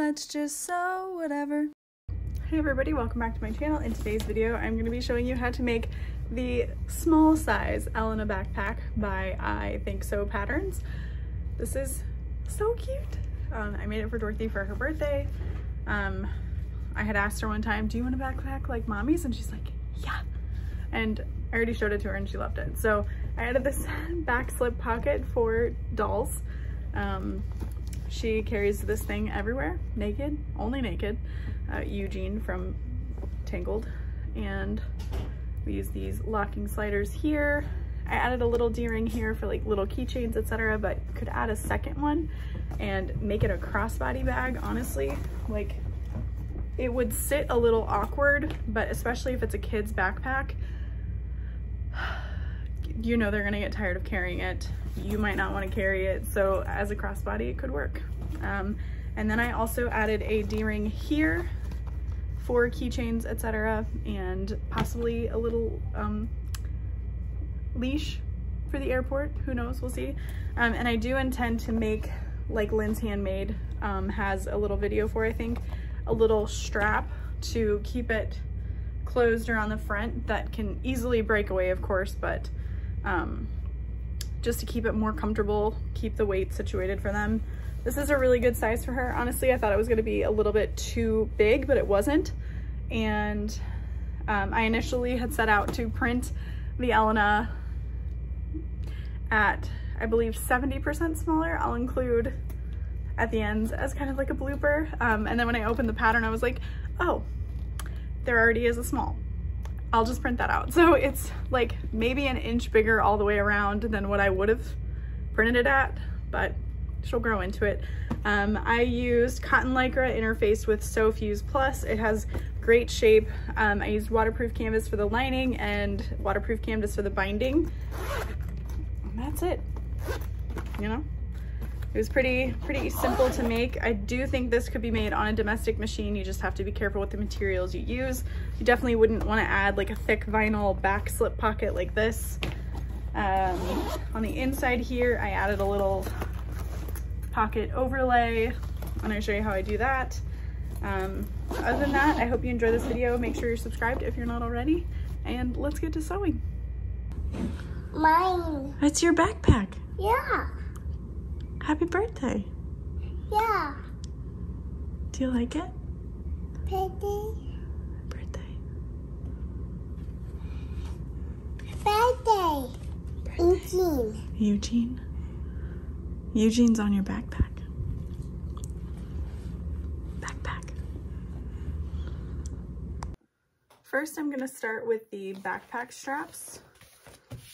let's just sew whatever. Hey everybody, welcome back to my channel. In today's video, I'm going to be showing you how to make the small size Elina backpack by iThinkSew Patterns. This is so cute. Um, I made it for Dorothy for her birthday. Um, I had asked her one time, do you want a backpack like mommy's? And she's like, yeah. And I already showed it to her and she loved it. So I added this back slip pocket for dolls. Um, she carries this thing everywhere, naked, only naked. Uh, Eugene from Tangled. And we use these locking sliders here. I added a little D-ring here for like little keychains, etc. But could add a second one and make it a crossbody bag, honestly. Like it would sit a little awkward, but especially if it's a kid's backpack, you know they're gonna get tired of carrying it. You might not wanna carry it, so as a crossbody, it could work. Um, and then I also added a D-ring here for keychains, etc. and possibly a little um, leash for the airport. Who knows, we'll see. Um, and I do intend to make, like Lynn's Handmade um, has a little video for, I think, a little strap to keep it closed around the front that can easily break away, of course, but um, just to keep it more comfortable, keep the weight situated for them. This is a really good size for her. Honestly, I thought it was gonna be a little bit too big, but it wasn't. And um, I initially had set out to print the Elina at, I believe, 70% smaller. I'll include at the ends as kind of like a blooper. Um, and then when I opened the pattern, I was like, oh, there already is a small. I'll just print that out. So it's like maybe an inch bigger all the way around than what I would have printed it at, but she'll grow into it. Um, I used cotton lycra interfaced with Sew Fuse Plus. It has great shape. Um, I used waterproof canvas for the lining and waterproof canvas for the binding. And that's it, you know? It was pretty, pretty simple to make. I do think this could be made on a domestic machine. You just have to be careful with the materials you use. You definitely wouldn't want to add like a thick vinyl back slip pocket like this. Um, on the inside here, I added a little pocket overlay. I'm gonna show you how I do that. Um, other than that, I hope you enjoy this video. Make sure you're subscribed if you're not already. And let's get to sewing. Mine. It's your backpack. Yeah. Happy birthday. Yeah. Do you like it? Birthday. Birthday. Birthday. Eugene. Eugene. Eugene's on your backpack. Backpack. First, I'm gonna start with the backpack straps.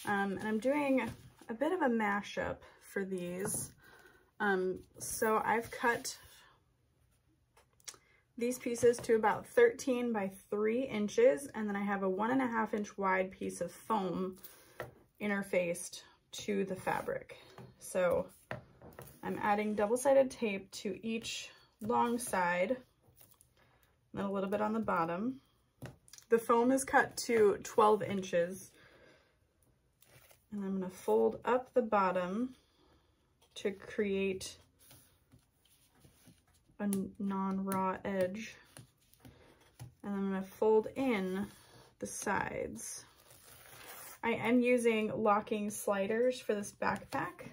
Um, and I'm doing a bit of a mashup for these. Um, so I've cut these pieces to about 13 by three inches. And then I have a one and a half inch wide piece of foam interfaced to the fabric. So I'm adding double-sided tape to each long side, and then a little bit on the bottom. The foam is cut to 12 inches, and I'm gonna fold up the bottom to create a non-raw edge. And I'm gonna fold in the sides. I am using locking sliders for this backpack.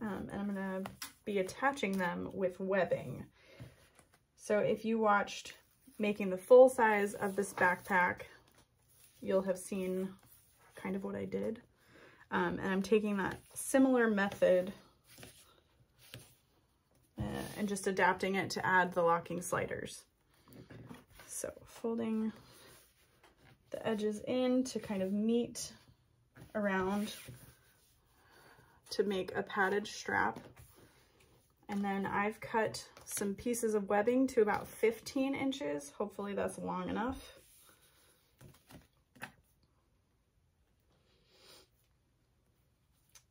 Um, and I'm gonna be attaching them with webbing. So if you watched making the full size of this backpack, you'll have seen kind of what I did. Um, and I'm taking that similar method uh, and just adapting it to add the locking sliders. So folding the edges in to kind of meet around to make a padded strap. And then I've cut some pieces of webbing to about 15 inches. Hopefully that's long enough.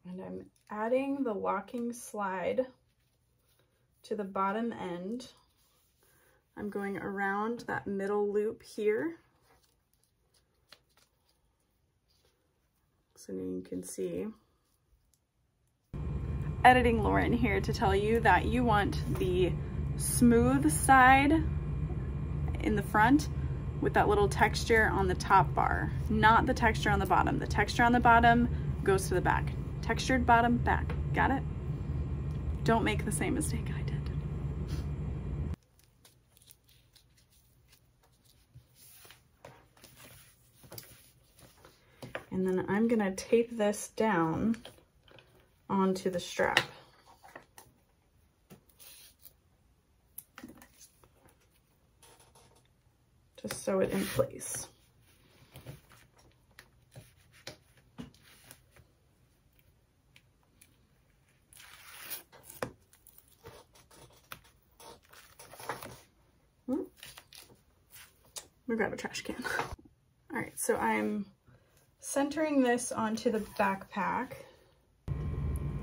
And I'm adding the locking slide to the bottom end. I'm going around that middle loop here. So now you can see editing Lauren here to tell you that you want the smooth side in the front with that little texture on the top bar, not the texture on the bottom. The texture on the bottom goes to the back. Textured bottom, back. Got it? Don't make the same mistake I did. And then I'm gonna tape this down onto the strap. Just sew it in place. Me grab a trash can. All right, so I'm centering this onto the backpack.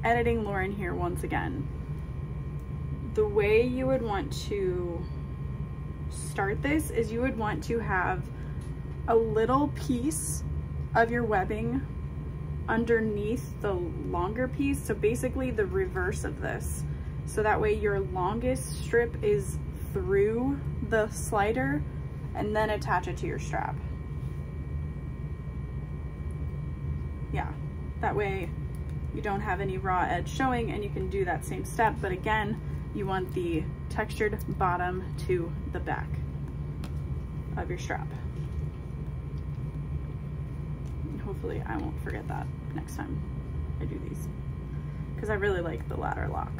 Editing Lauren here once again. The way you would want to start this is you would want to have a little piece of your webbing underneath the longer piece. So basically the reverse of this. So that way your longest strip is through the slider and then attach it to your strap. Yeah, that way you don't have any raw edge showing and you can do that same step. But again, you want the textured bottom to the back of your strap. And hopefully I won't forget that next time I do these because I really like the ladder lock.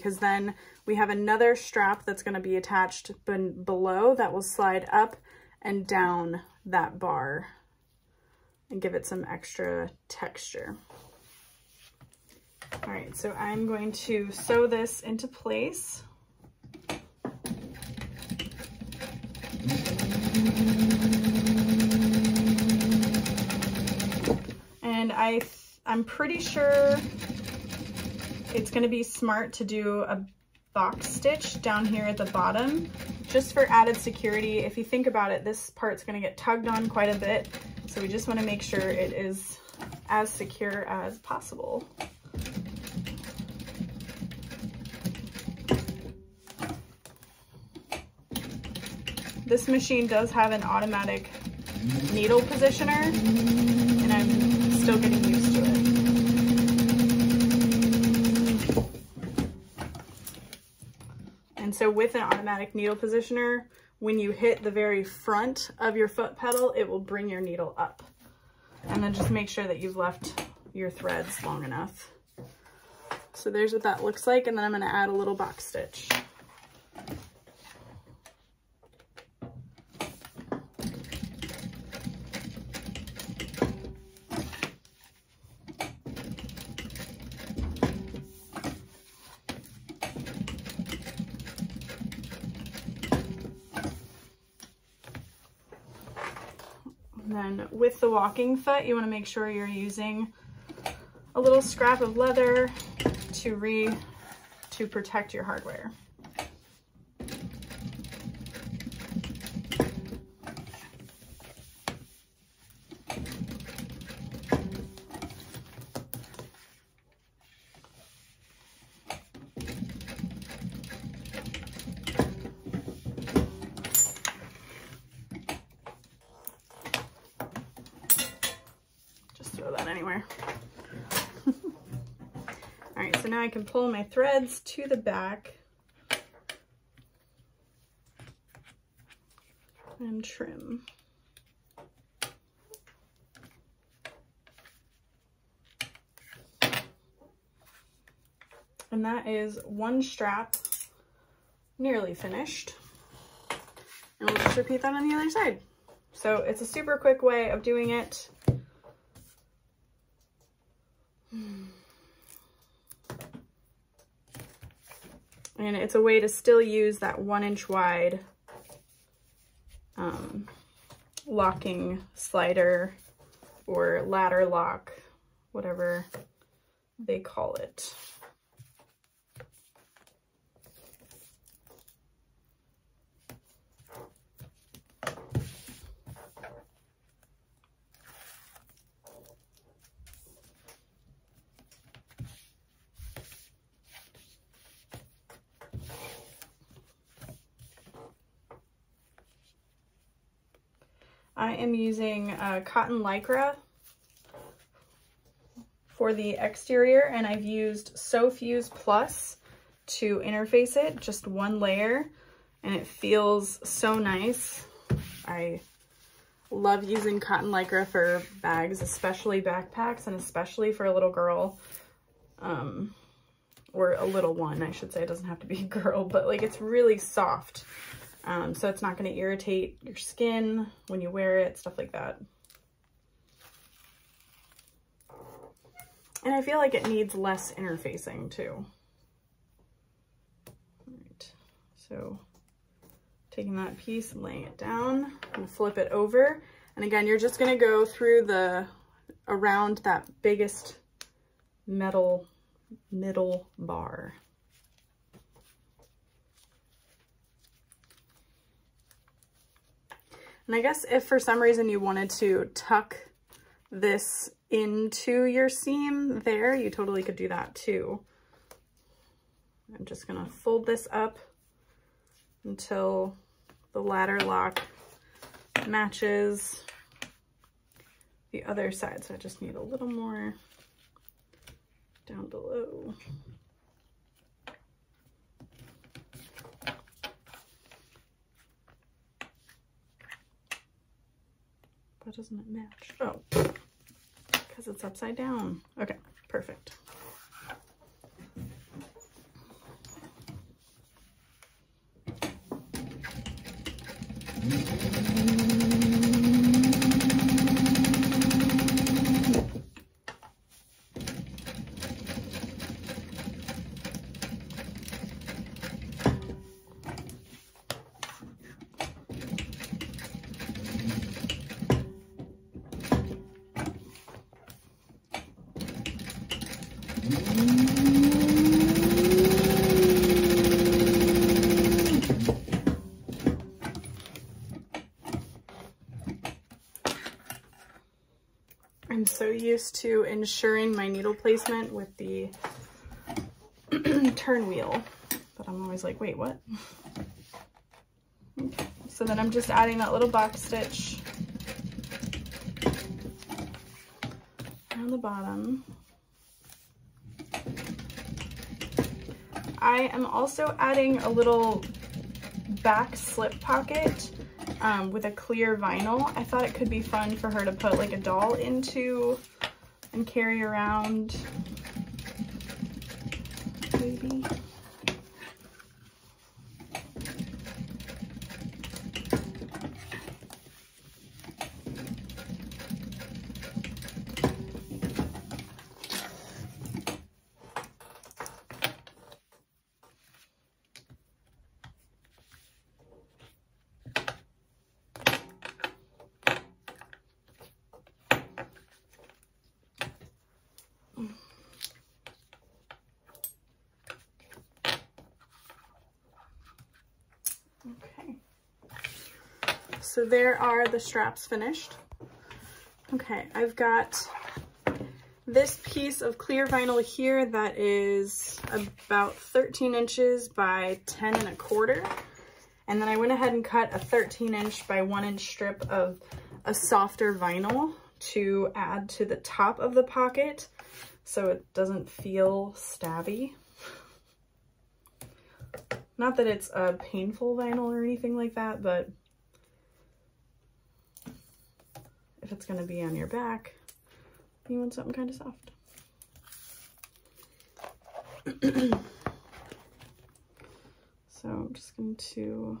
Because then we have another strap that's going to be attached below that will slide up and down that bar and give it some extra texture. All right, so I'm going to sew this into place. And I, I'm pretty sure it's gonna be smart to do a box stitch down here at the bottom, just for added security. If you think about it, this part's gonna get tugged on quite a bit, so we just wanna make sure it is as secure as possible. This machine does have an automatic needle positioner and I'm still getting used to it. And so with an automatic needle positioner, when you hit the very front of your foot pedal, it will bring your needle up. And then just make sure that you've left your threads long enough. So there's what that looks like. And then I'm gonna add a little box stitch. then with walking foot, you wanna make sure you're using a little scrap of leather to re to protect your hardware. now I can pull my threads to the back and trim. And that is one strap nearly finished. And we'll just repeat that on the other side. So it's a super quick way of doing it. Hmm. And it's a way to still use that one inch wide um, locking slider or ladder lock, whatever they call it. I am using uh, cotton lycra for the exterior and I've used Sew Fuse Plus to interface it, just one layer, and it feels so nice. I love using cotton lycra for bags, especially backpacks and especially for a little girl. Um, or a little one, I should say. It doesn't have to be a girl, but like it's really soft. Um, so it's not going to irritate your skin when you wear it, stuff like that. And I feel like it needs less interfacing too. All right, so taking that piece and laying it down and flip it over. And again, you're just gonna go through the, around that biggest metal middle bar. And I guess if for some reason you wanted to tuck this into your seam there, you totally could do that too. I'm just gonna fold this up until the ladder lock matches the other side. So I just need a little more down below. Doesn't it match? Oh, because it's upside down. Okay, perfect. I'm so used to needle placement with the turn wheel, but I'm always like, wait, what? Okay. So then I'm just adding that little box stitch on the bottom. I am also adding a little back slip pocket um, with a clear vinyl. I thought it could be fun for her to put like a doll into and carry around. Maybe. There are the straps finished. Okay, I've got this piece of clear vinyl here that is about 13 inches by 10 and a quarter. And then I went ahead and cut a 13 inch by one inch strip of a softer vinyl to add to the top of the pocket so it doesn't feel stabby. Not that it's a painful vinyl or anything like that, but it's gonna be on your back, you want something kind of soft. so I'm just going to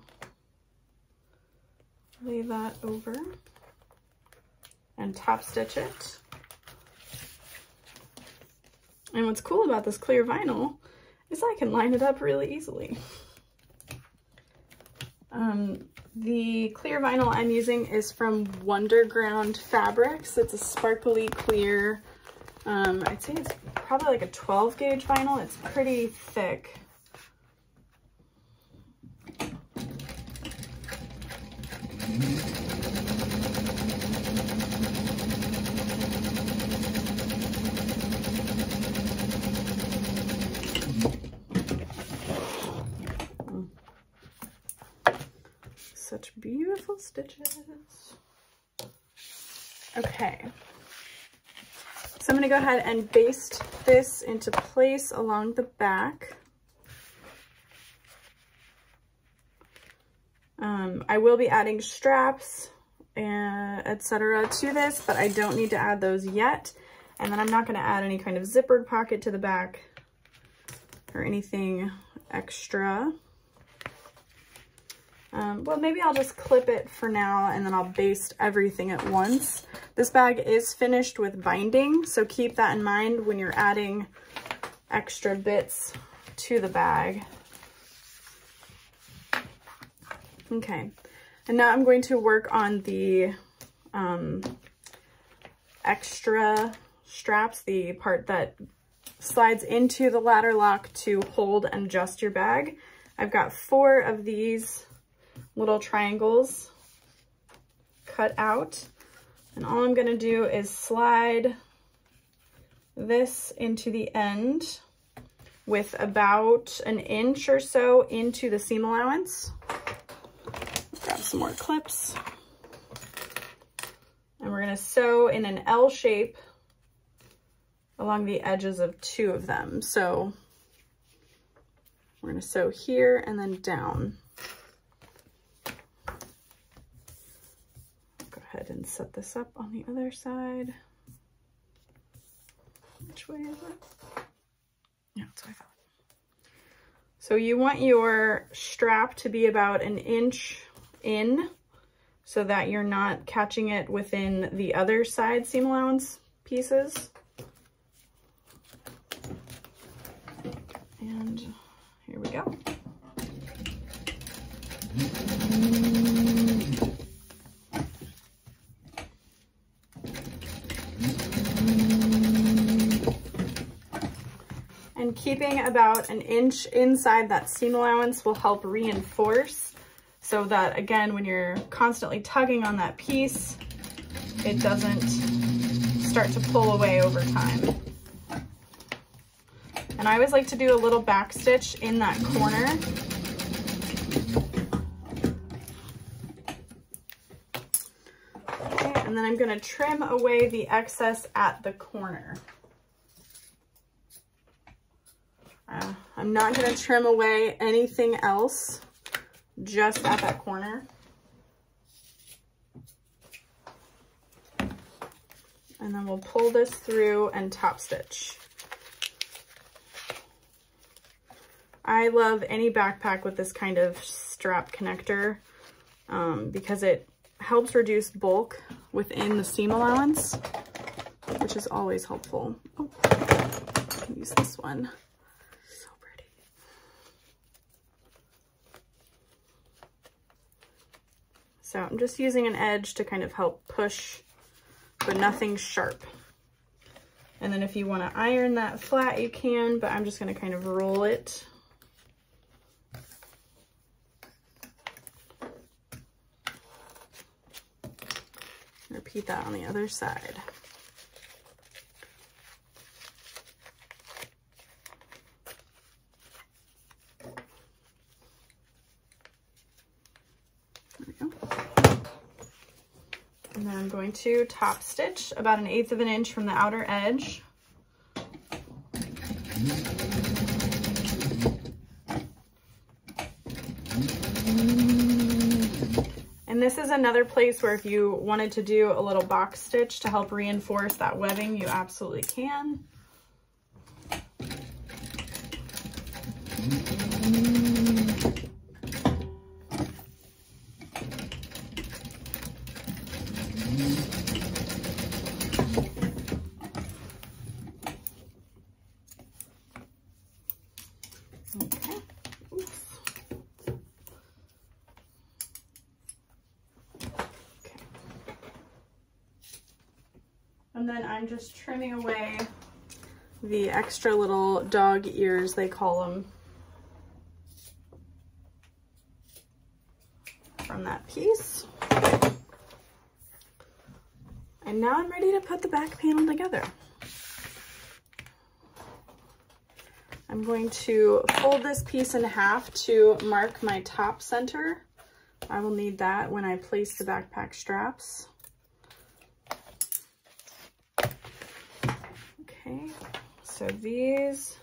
lay that over and top stitch it. And what's cool about this clear vinyl is I can line it up really easily. Um, the clear vinyl I'm using is from Wonderground Fabrics. It's a sparkly clear, um, I'd say it's probably like a 12 gauge vinyl. It's pretty thick. Such beautiful stitches. Okay. So I'm gonna go ahead and baste this into place along the back. Um, I will be adding straps and etc. to this, but I don't need to add those yet. And then I'm not gonna add any kind of zippered pocket to the back or anything extra. Um, well, maybe I'll just clip it for now and then I'll baste everything at once. This bag is finished with binding, so keep that in mind when you're adding extra bits to the bag. Okay, and now I'm going to work on the um, extra straps, the part that slides into the ladder lock to hold and adjust your bag. I've got four of these little triangles cut out. And all I'm gonna do is slide this into the end with about an inch or so into the seam allowance. Grab some more clips. And we're gonna sew in an L shape along the edges of two of them. So we're gonna sew here and then down. Ahead and set this up on the other side. Which way is it? Yeah, that's what I thought. So you want your strap to be about an inch in so that you're not catching it within the other side seam allowance pieces. And here we go. Keeping about an inch inside that seam allowance will help reinforce so that again, when you're constantly tugging on that piece, it doesn't start to pull away over time. And I always like to do a little back stitch in that corner. And then I'm gonna trim away the excess at the corner. Uh, I'm not gonna trim away anything else, just at that corner. And then we'll pull this through and top stitch. I love any backpack with this kind of strap connector um, because it helps reduce bulk within the seam allowance, which is always helpful. Oh, use this one. So I'm just using an edge to kind of help push, but nothing sharp. And then if you want to iron that flat, you can, but I'm just going to kind of roll it. Repeat that on the other side. Going to top stitch about an eighth of an inch from the outer edge. And this is another place where if you wanted to do a little box stitch to help reinforce that webbing, you absolutely can. Then I'm just trimming away the extra little dog ears, they call them, from that piece. And now I'm ready to put the back panel together. I'm going to fold this piece in half to mark my top center. I will need that when I place the backpack straps. Okay, so these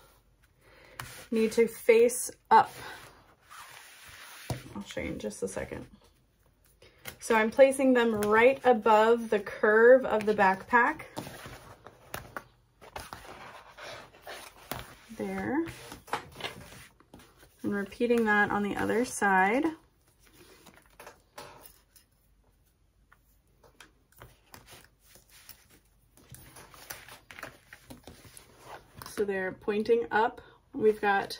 need to face up. I'll show you in just a second. So I'm placing them right above the curve of the backpack. There. And repeating that on the other side. They're pointing up. We've got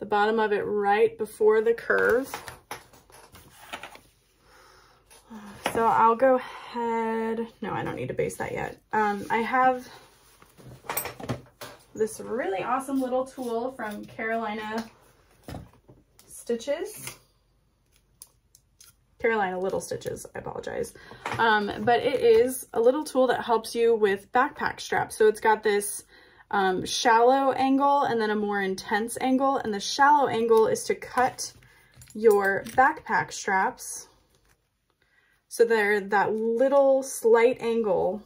the bottom of it right before the curve. So I'll go ahead, no, I don't need to base that yet. Um, I have this really awesome little tool from Carolina Stitches. Carolina Little Stitches, I apologize. Um, but it is a little tool that helps you with backpack straps. So it's got this um, shallow angle and then a more intense angle. And the shallow angle is to cut your backpack straps so they're that little slight angle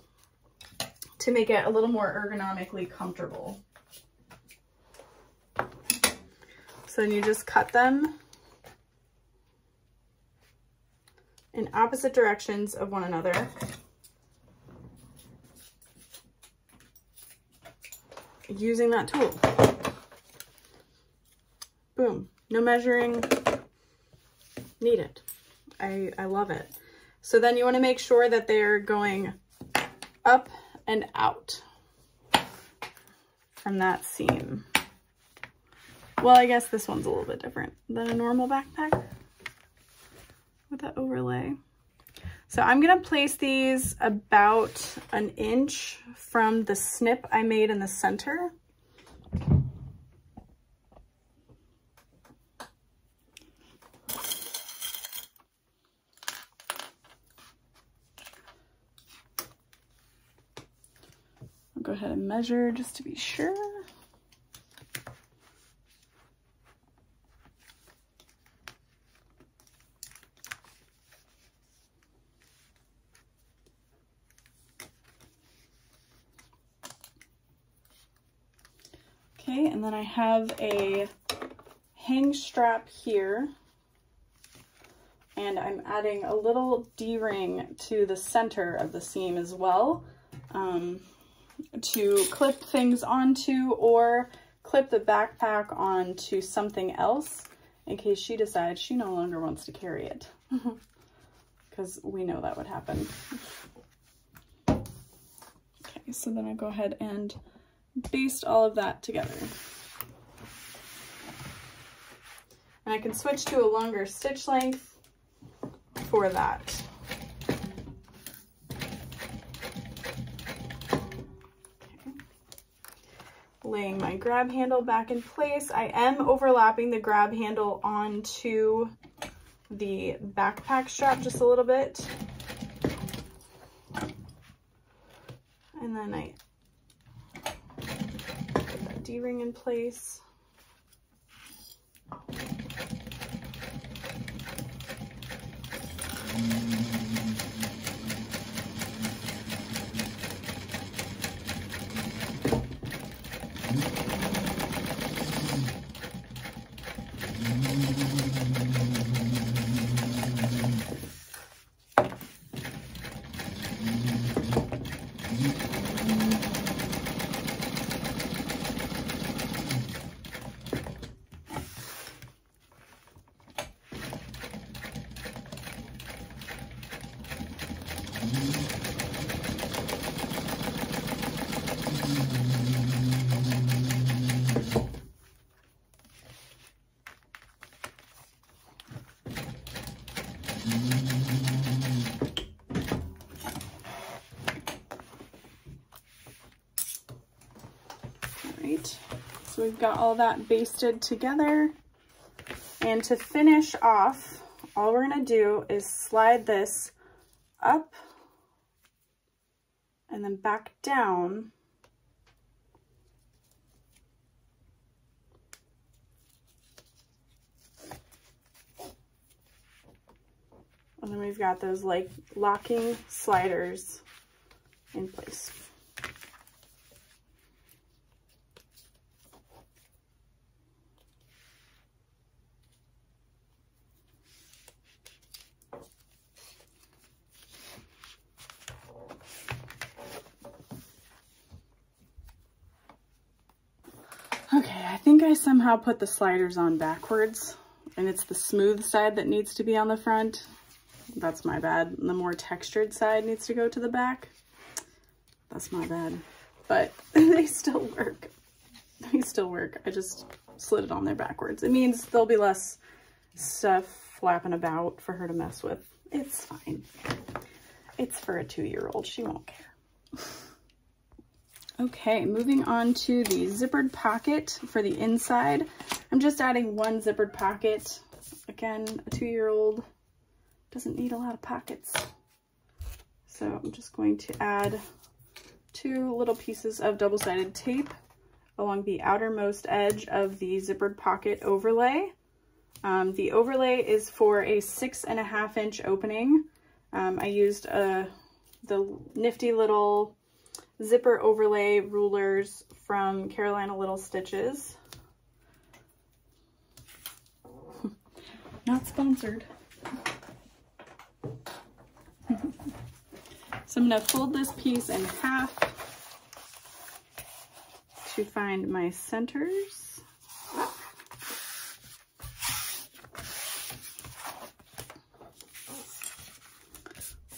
to make it a little more ergonomically comfortable. So then you just cut them in opposite directions of one another. Using that tool. Boom. No measuring needed. I, I love it. So then you want to make sure that they're going up and out from that seam. Well, I guess this one's a little bit different than a normal backpack with that overlay. So I'm gonna place these about an inch from the snip I made in the center. I'll go ahead and measure just to be sure. Okay, and then I have a hang strap here. And I'm adding a little D-ring to the center of the seam as well um, to clip things onto or clip the backpack onto something else in case she decides she no longer wants to carry it. Because we know that would happen. Okay, so then I go ahead and baste all of that together. And I can switch to a longer stitch length for that. Laying my grab handle back in place. I am overlapping the grab handle onto the backpack strap just a little bit. And then I D-ring in place. Mm-hmm. We've got all that basted together. And to finish off, all we're gonna do is slide this up and then back down. And then we've got those like locking sliders in place. think I somehow put the sliders on backwards and it's the smooth side that needs to be on the front. That's my bad. The more textured side needs to go to the back. That's my bad. But they still work. They still work. I just slid it on there backwards. It means there'll be less stuff flapping about for her to mess with. It's fine. It's for a two-year-old. She won't care. Okay, moving on to the zippered pocket for the inside. I'm just adding one zippered pocket. Again, a two-year-old doesn't need a lot of pockets. So I'm just going to add two little pieces of double-sided tape along the outermost edge of the zippered pocket overlay. Um, the overlay is for a six and a half inch opening. Um, I used a, uh, the nifty little zipper overlay rulers from Carolina Little Stitches. Not sponsored. so I'm going to fold this piece in half to find my centers.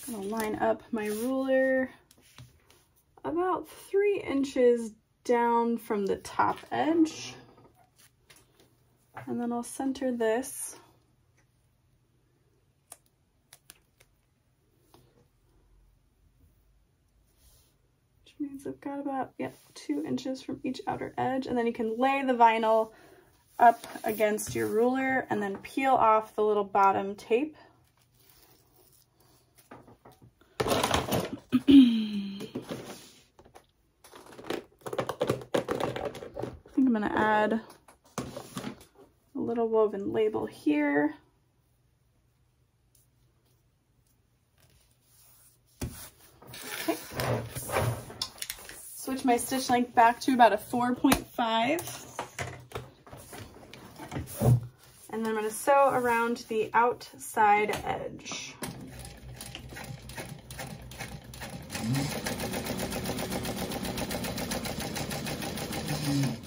I'm going to line up my ruler about three inches down from the top edge. And then I'll center this. Which means I've got about, yep, two inches from each outer edge. And then you can lay the vinyl up against your ruler and then peel off the little bottom tape. I'm going to add a little woven label here. Okay. Switch my stitch length back to about a 4.5. And then I'm going to sew around the outside edge. Mm-hmm.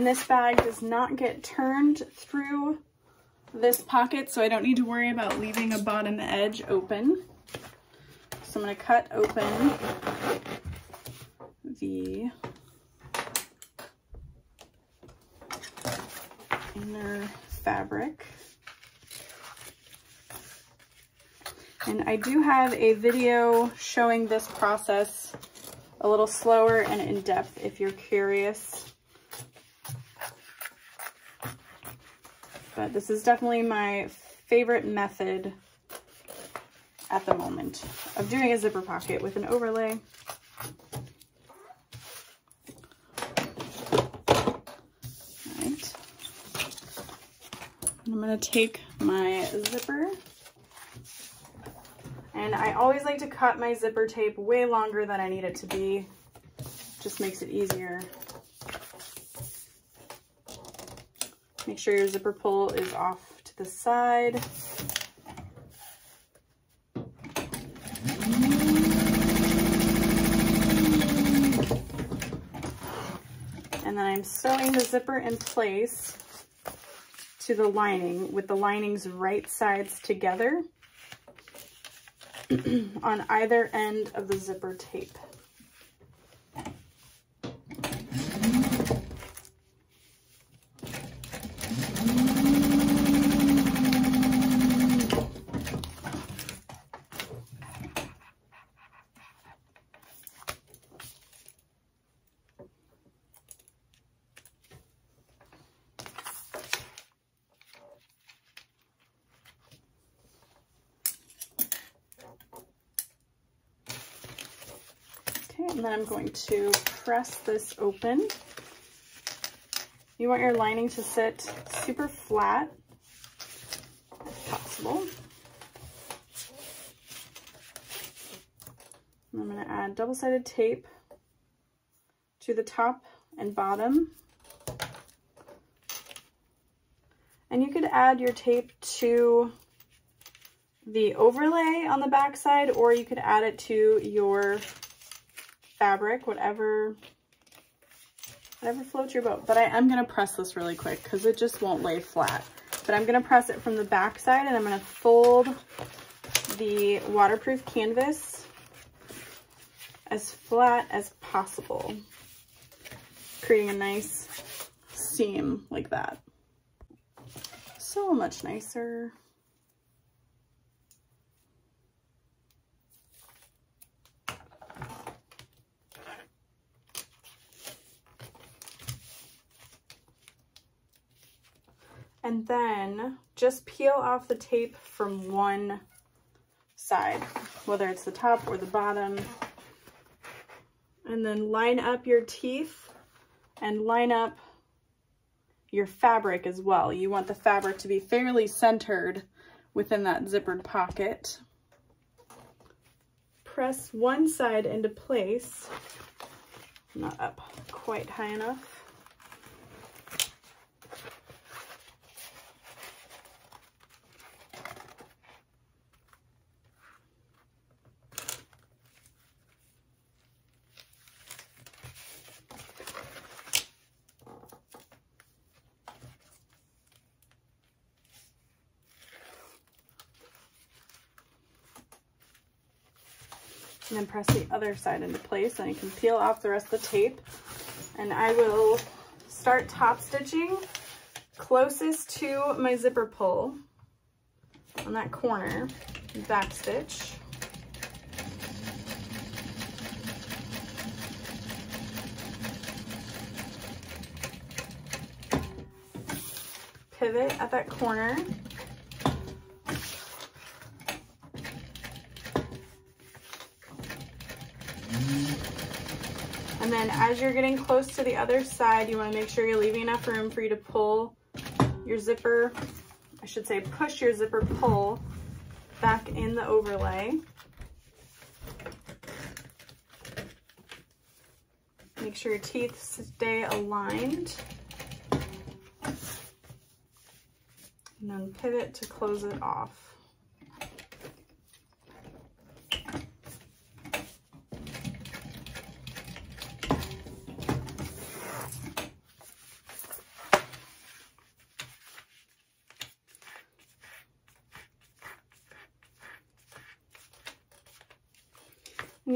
And this bag does not get turned through this pocket, so I don't need to worry about leaving a bottom edge open. So I'm going to cut open the inner fabric. And I do have a video showing this process a little slower and in depth if you're curious. But this is definitely my favorite method at the moment of doing a zipper pocket with an overlay. I'm going to take my zipper and I always like to cut my zipper tape way longer than I need it to be. Just makes it easier Make sure your zipper pull is off to the side. And then I'm sewing the zipper in place to the lining with the lining's right sides together on either end of the zipper tape. Then I'm going to press this open. You want your lining to sit super flat if possible. I'm going to add double-sided tape to the top and bottom. And you could add your tape to the overlay on the back side, or you could add it to your fabric, whatever, whatever floats your boat. But I am gonna press this really quick because it just won't lay flat. But I'm gonna press it from the back side and I'm gonna fold the waterproof canvas as flat as possible, creating a nice seam like that. So much nicer. And then just peel off the tape from one side, whether it's the top or the bottom. And then line up your teeth and line up your fabric as well. You want the fabric to be fairly centered within that zippered pocket. Press one side into place, not up quite high enough. and then press the other side into place and you can peel off the rest of the tape. And I will start top stitching closest to my zipper pull on that corner back stitch. Pivot at that corner then as you're getting close to the other side, you wanna make sure you're leaving enough room for you to pull your zipper, I should say push your zipper pull back in the overlay. Make sure your teeth stay aligned. And then pivot to close it off.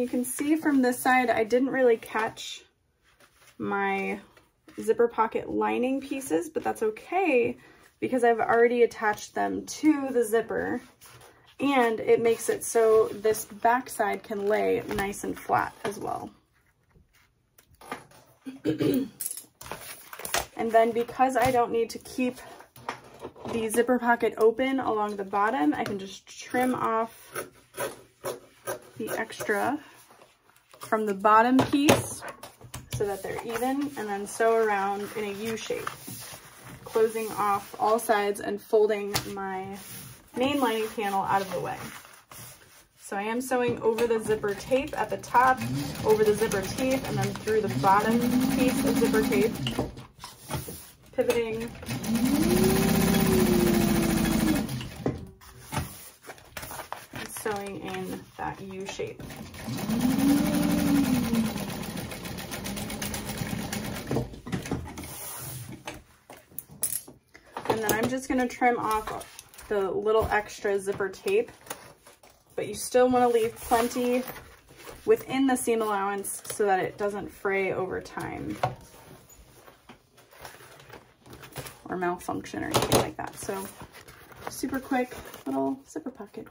You can see from this side, I didn't really catch my zipper pocket lining pieces, but that's okay because I've already attached them to the zipper and it makes it so this back side can lay nice and flat as well. and then because I don't need to keep the zipper pocket open along the bottom, I can just trim off the extra from the bottom piece so that they're even and then sew around in a U shape, closing off all sides and folding my main lining panel out of the way. So I am sewing over the zipper tape at the top, over the zipper tape, and then through the bottom piece of zipper tape, pivoting sewing in that U shape. And then I'm just gonna trim off the little extra zipper tape, but you still wanna leave plenty within the seam allowance so that it doesn't fray over time or malfunction or anything like that. So super quick little zipper pocket.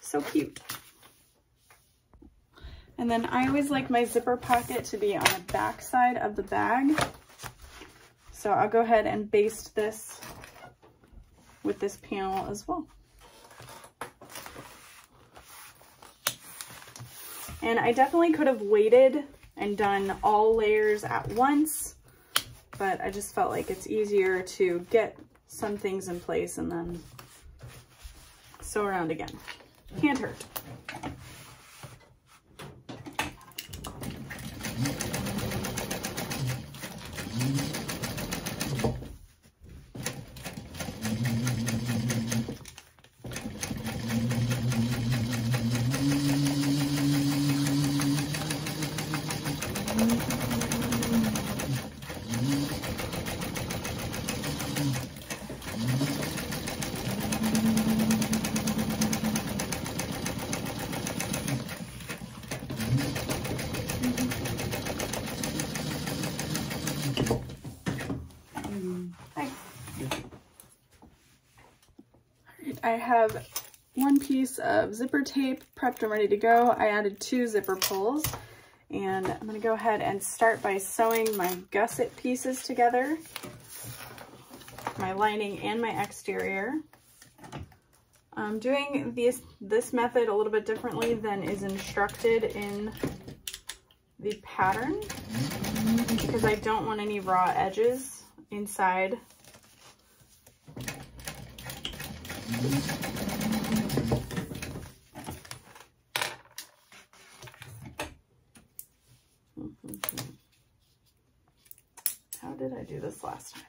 So cute. And then I always like my zipper pocket to be on the back side of the bag. So I'll go ahead and baste this with this panel as well. And I definitely could have waited and done all layers at once, but I just felt like it's easier to get some things in place and then sew around again. Can't hurt. I have one piece of zipper tape prepped and ready to go. I added two zipper pulls and I'm gonna go ahead and start by sewing my gusset pieces together, my lining and my exterior. I'm doing this, this method a little bit differently than is instructed in the pattern because I don't want any raw edges inside How did I do this last time?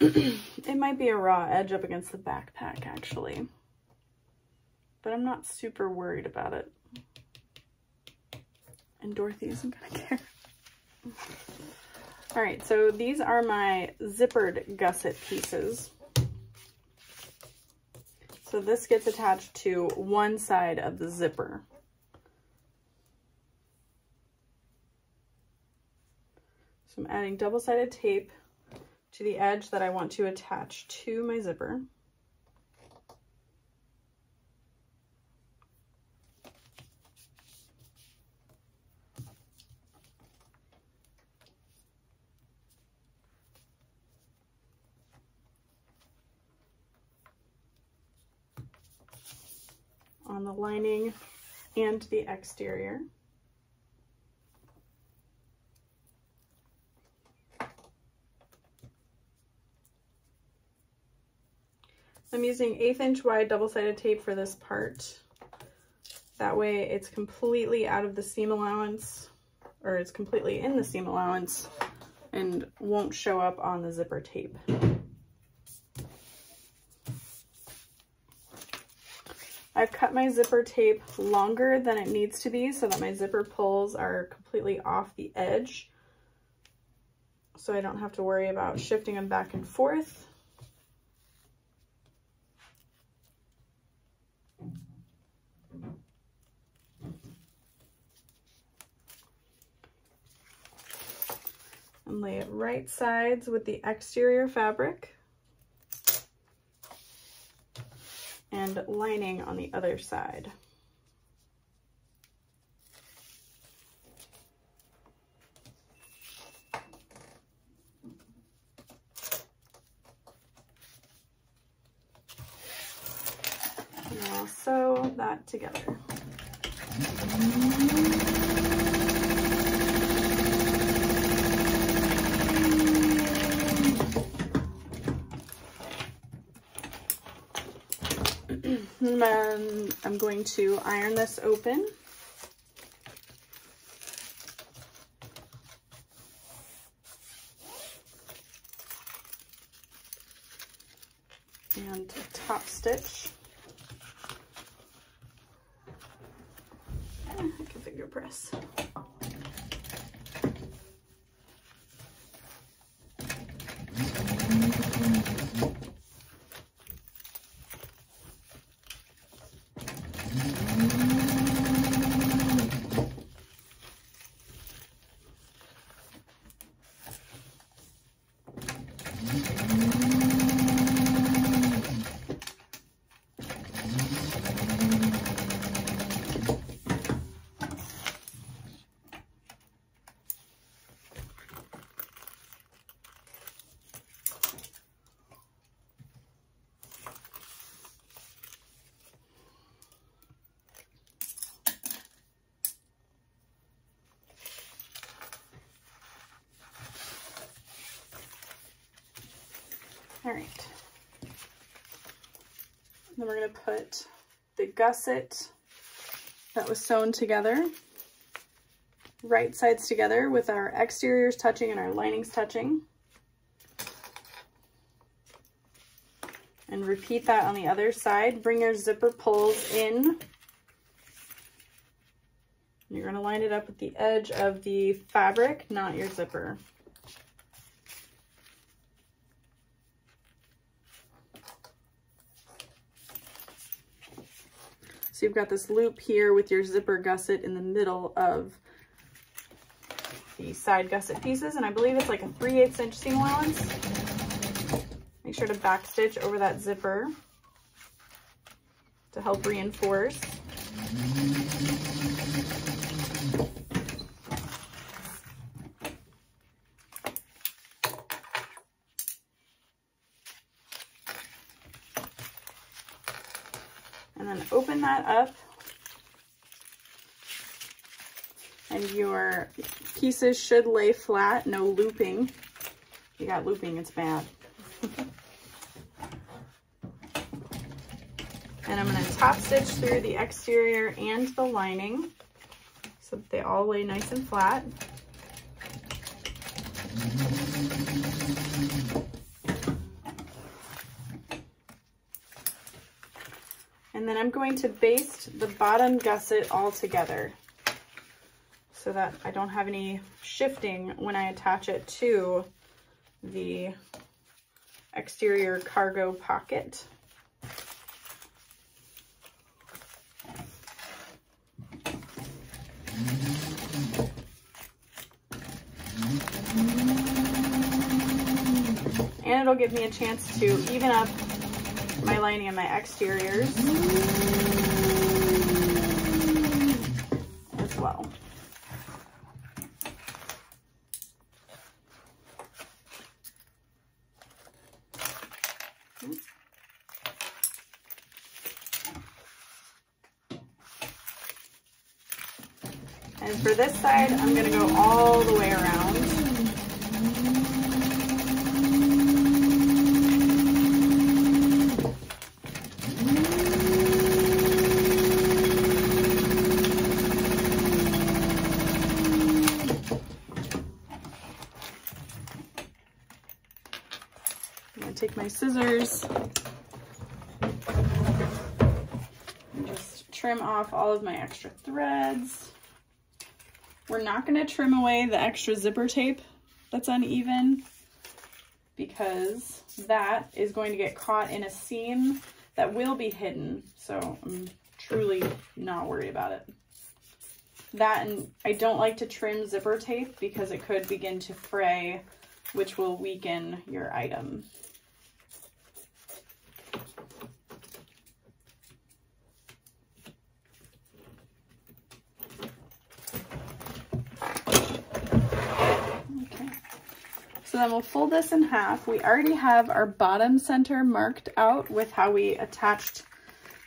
it might be a raw edge up against the backpack actually, I'm not super worried about it. And Dorothy isn't gonna care. All right, so these are my zippered gusset pieces. So this gets attached to one side of the zipper. So I'm adding double-sided tape to the edge that I want to attach to my zipper. Lining and the exterior. I'm using eighth inch wide double-sided tape for this part. That way it's completely out of the seam allowance, or it's completely in the seam allowance and won't show up on the zipper tape. I've cut my zipper tape longer than it needs to be so that my zipper pulls are completely off the edge. So I don't have to worry about shifting them back and forth. and lay it right sides with the exterior fabric and lining on the other side. And I'll sew that together. Then I'm going to iron this open. And top stitch. All right. Then we're gonna put the gusset that was sewn together, right sides together with our exteriors touching and our linings touching. And repeat that on the other side. Bring your zipper pulls in. You're gonna line it up with the edge of the fabric, not your zipper. You've got this loop here with your zipper gusset in the middle of the side gusset pieces. And I believe it's like a 3 8 inch seam allowance. Make sure to back stitch over that zipper to help reinforce. and then open that up and your pieces should lay flat, no looping. If you got looping, it's bad. and I'm gonna top stitch through the exterior and the lining so that they all lay nice and flat. And then I'm going to baste the bottom gusset all together so that I don't have any shifting when I attach it to the exterior cargo pocket. And it'll give me a chance to even up my lining and my exteriors as well. And for this side, I'm gonna go all the way around. my scissors and just trim off all of my extra threads. We're not going to trim away the extra zipper tape that's uneven because that is going to get caught in a seam that will be hidden. So I'm truly not worried about it. That and I don't like to trim zipper tape because it could begin to fray, which will weaken your item. So then we'll fold this in half. We already have our bottom center marked out with how we attached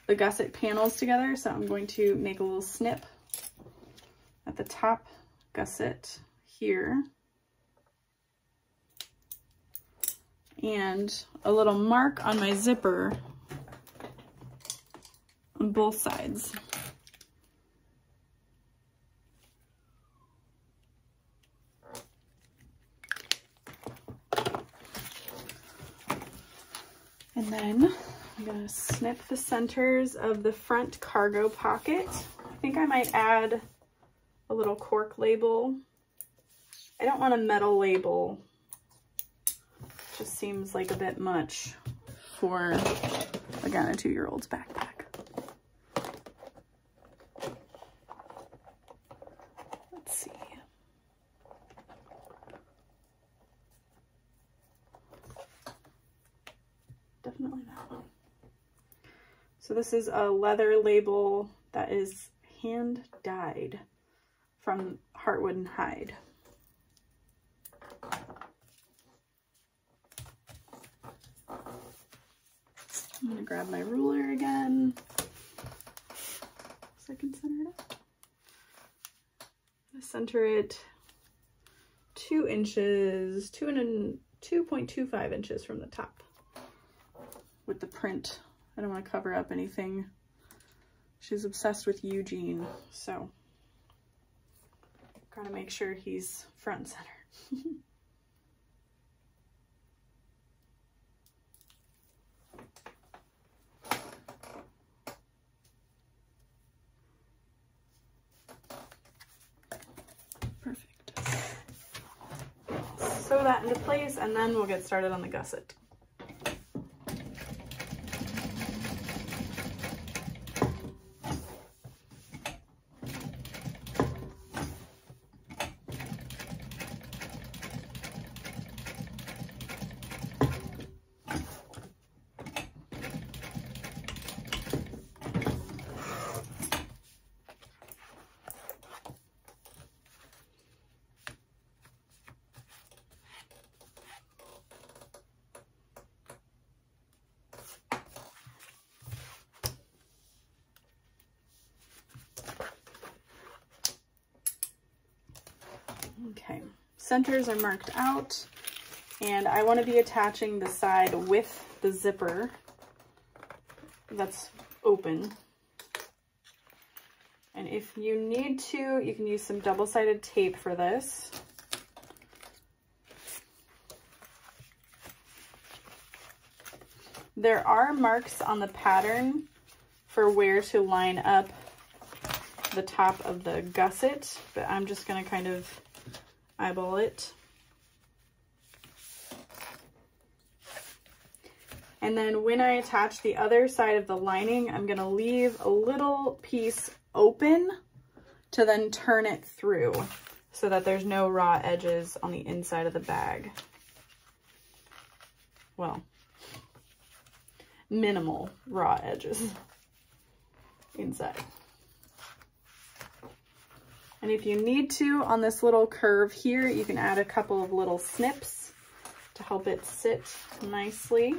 the gusset panels together. So I'm going to make a little snip at the top gusset here. And a little mark on my zipper on both sides. And then I'm gonna snip the centers of the front cargo pocket. I think I might add a little cork label. I don't want a metal label. Just seems like a bit much for, again, a two-year-old's backpack. definitely that one. So this is a leather label that is hand dyed from Heartwood and Hide. I'm gonna grab my ruler again so I can center it up. center it two inches, two and 2.25 inches from the top. with the print. I don't want to cover up anything. She's obsessed with Eugene, so gotta make sure he's front and center. Perfect. Sew that into place and then we'll get started on the gusset. Okay, centers are marked out and I want to be attaching the side with the zipper that's open. And if you need to, you can use some double-sided tape for this. There are marks on the pattern for where to line up the top of the gusset, but I'm just gonna kind of eyeball it. And then when I attach the other side of the lining, I'm gonna leave a little piece open to then turn it through so that there's no raw edges on the inside of the bag. Well, minimal raw edges inside. And if you need to, on this little curve here, you can add a couple of little snips to help it sit nicely.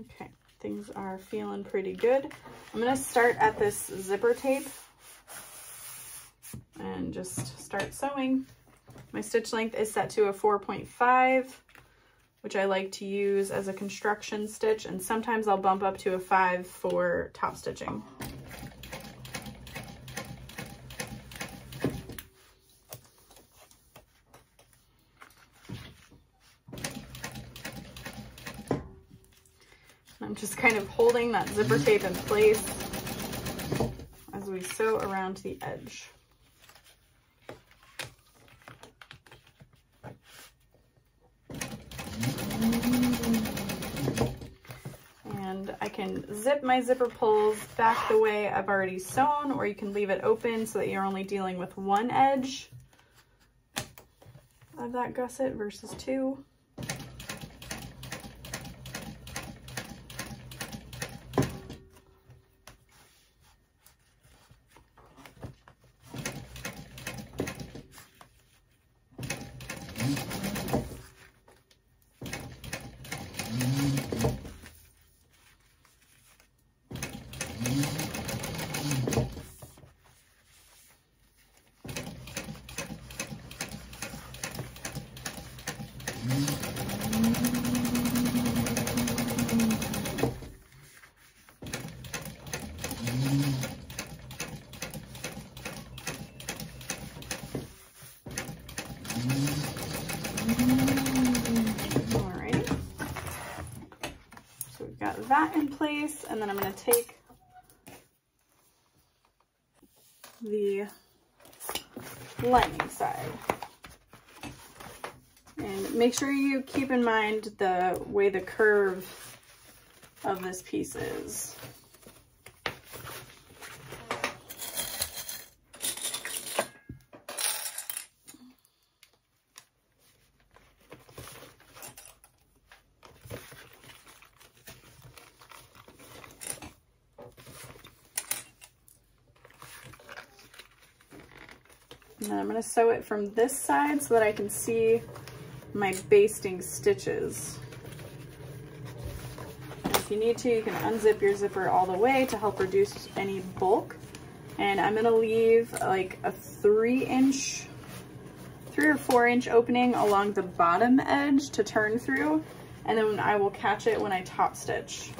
Okay, things are feeling pretty good. I'm gonna start at this zipper tape and just start sewing. My stitch length is set to a 4.5, which I like to use as a construction stitch, and sometimes I'll bump up to a 5 for top stitching. I'm just kind of holding that zipper tape in place as we sew around the edge. Can zip my zipper pulls back the way I've already sewn, or you can leave it open so that you're only dealing with one edge of that gusset versus two. that in place and then I'm going to take the lining side. And make sure you keep in mind the way the curve of this piece is. And then I'm going to sew it from this side so that I can see my basting stitches. if you need to, you can unzip your zipper all the way to help reduce any bulk. And I'm gonna leave like a three inch, three or four inch opening along the bottom edge to turn through. And then I will catch it when I top stitch.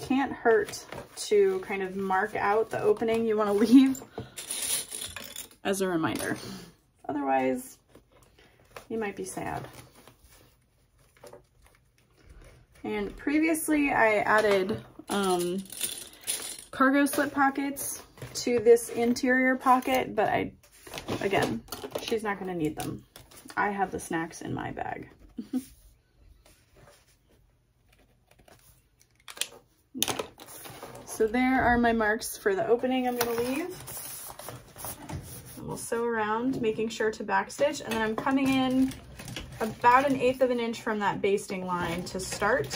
Can't hurt to kind of mark out the opening you want to leave as a reminder. Otherwise, you might be sad. And previously I added um, cargo slip pockets to this interior pocket, but I, again, she's not gonna need them. I have the snacks in my bag. So there are my marks for the opening I'm gonna leave. And we'll sew around, making sure to backstitch, and then I'm coming in about an eighth of an inch from that basting line to start,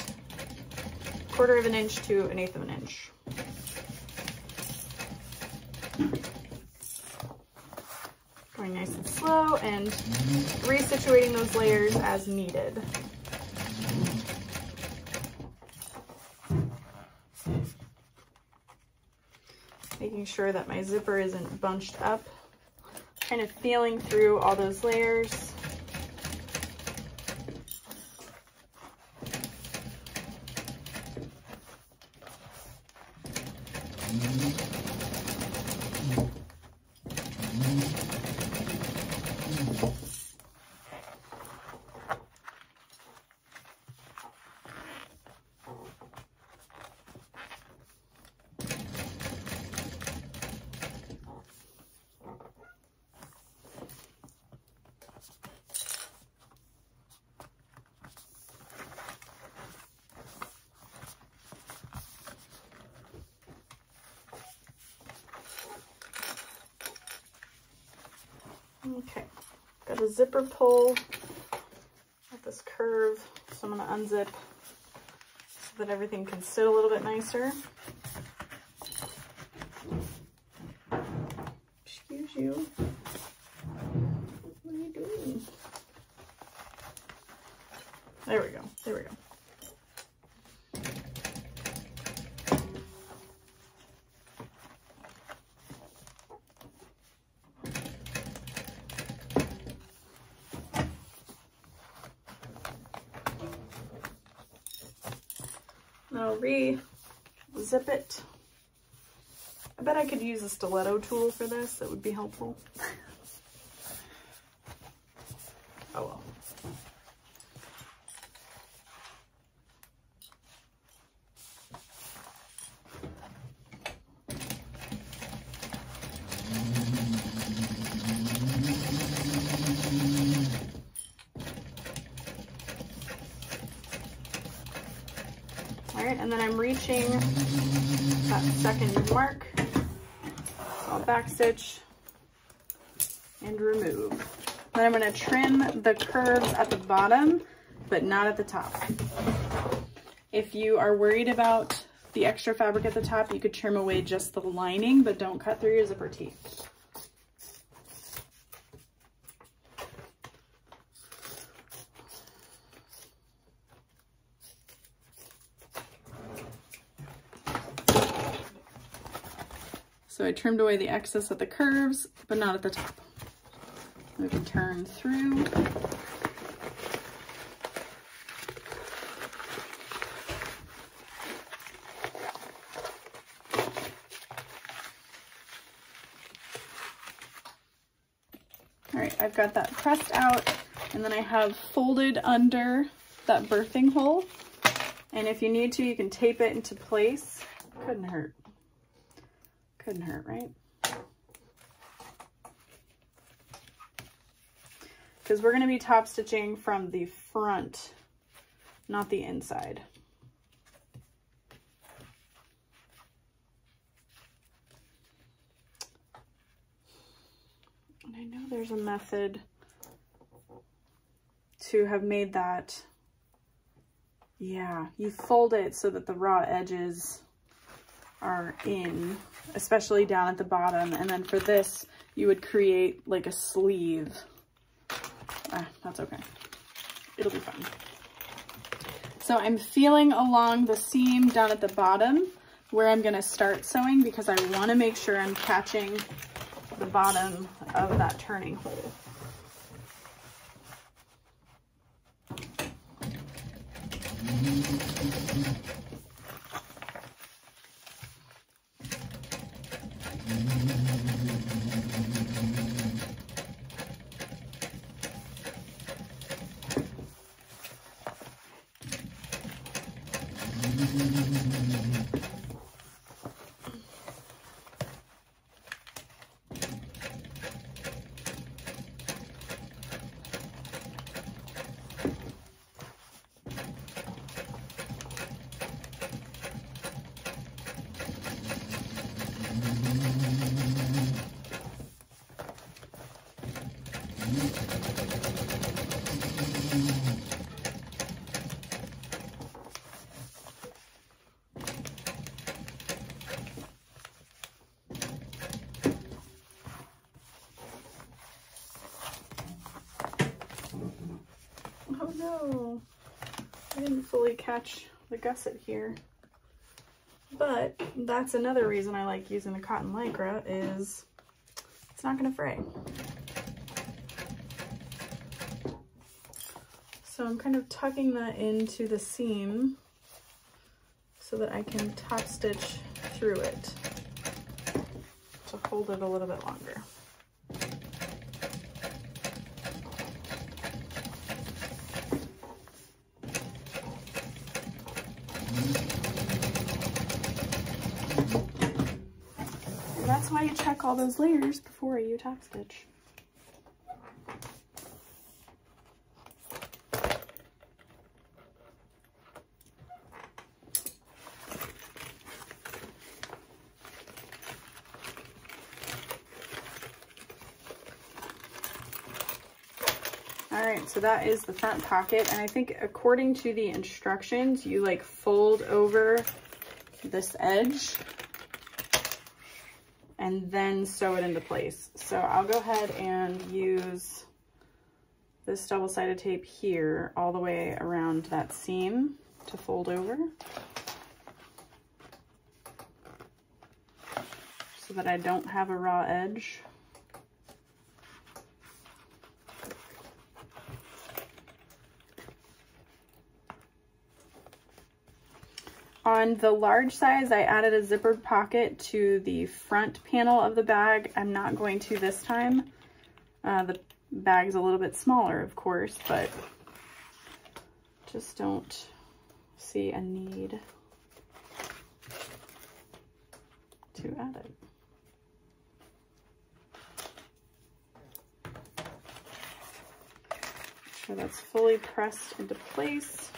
quarter of an inch to an eighth of an inch. Going nice and slow and resituating those layers as needed. Making sure that my zipper isn't bunched up. Kind of feeling through all those layers. Okay, got a zipper pull at this curve, so I'm gonna unzip so that everything can sit a little bit nicer. Excuse. You doing? There we go, there we go. I'll re-zip it. I bet I could use a stiletto tool for this. That would be helpful. oh well. All right, and then I'm reaching that second mark. I'll backstitch and remove. Then I'm gonna trim the curves at the bottom, but not at the top. If you are worried about the extra fabric at the top, you could trim away just the lining, but don't cut through your zipper teeth. Trimmed away the excess at the curves, but not at the top. We can turn through. All right, I've got that pressed out and then I have folded under that birthing hole. And if you need to, you can tape it into place. Couldn't hurt. Couldn't hurt, right? Because we're going to be top stitching from the front, not the inside. And I know there's a method to have made that. Yeah, you fold it so that the raw edges are in, especially down at the bottom. And then for this, you would create like a sleeve. Ah, that's okay. It'll be fine. So I'm feeling along the seam down at the bottom where I'm gonna start sewing because I wanna make sure I'm catching the bottom of that turning hole. Mm-hmm. Gusset here. But that's another reason I like using the cotton lycra is it's not gonna fray. So I'm kind of tucking that into the seam so that I can top stitch through it to hold it a little bit longer. That's why you check all those layers before you top stitch. All right, so that is the front pocket. And I think according to the instructions, you like fold over this edge and then sew it into place. So I'll go ahead and use this double-sided tape here all the way around that seam to fold over. So that I don't have a raw edge. On the large size, I added a zippered pocket to the front panel of the bag. I'm not going to this time. Uh, the bag's a little bit smaller, of course, but just don't see a need to add it. Sure that's fully pressed into place.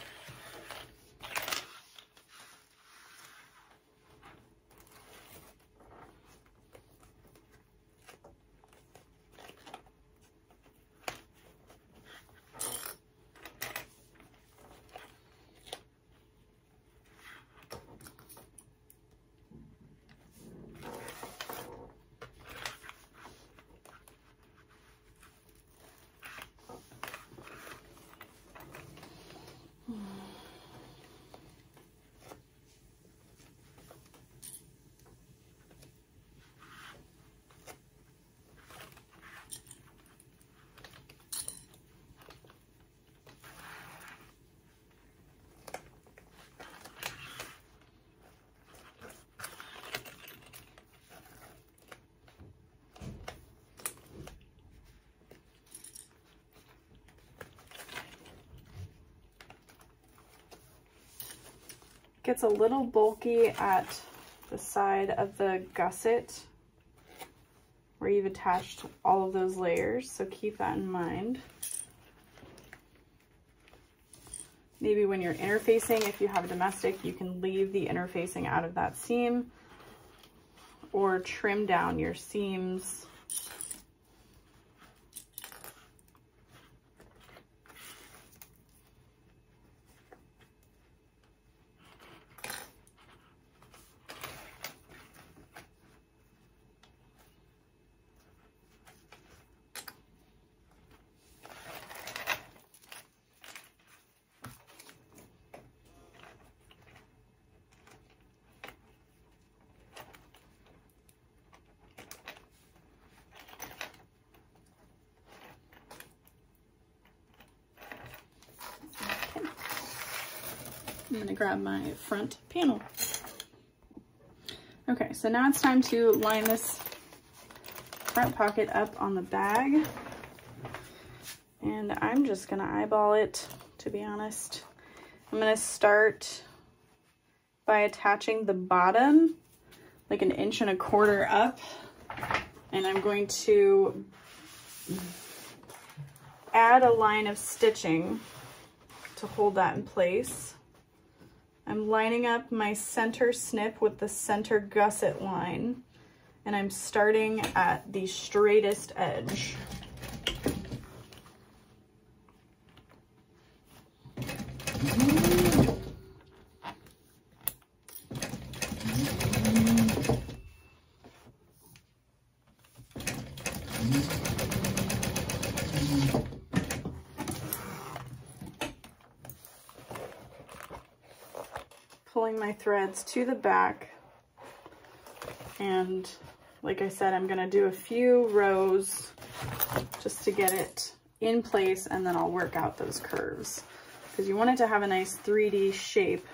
Gets a little bulky at the side of the gusset where you've attached all of those layers, so keep that in mind. Maybe when you're interfacing, if you have a domestic, you can leave the interfacing out of that seam or trim down your seams grab my front panel. Okay, so now it's time to line this front pocket up on the bag. And I'm just gonna eyeball it, to be honest. I'm gonna start by attaching the bottom like an inch and a quarter up. And I'm going to add a line of stitching to hold that in place. I'm lining up my center snip with the center gusset line and I'm starting at the straightest edge. pulling my threads to the back and like I said, I'm gonna do a few rows just to get it in place and then I'll work out those curves because you want it to have a nice 3D shape.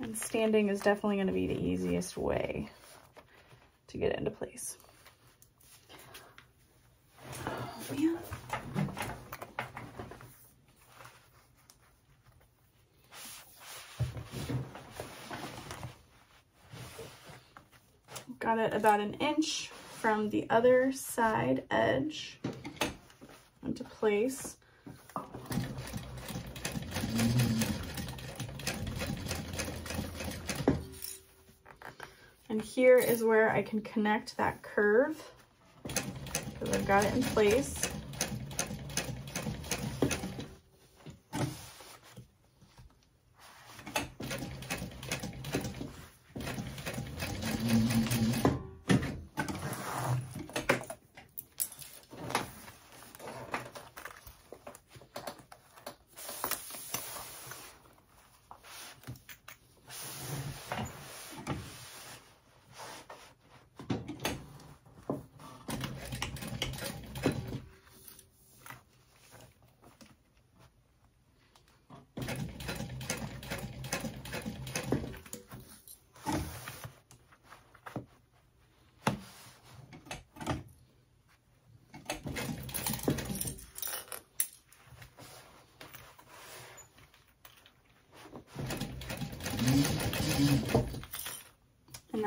And standing is definitely gonna be the easiest way to get it into place. Oh, man. Got it about an inch from the other side edge into place. And here is where I can connect that curve because I've got it in place.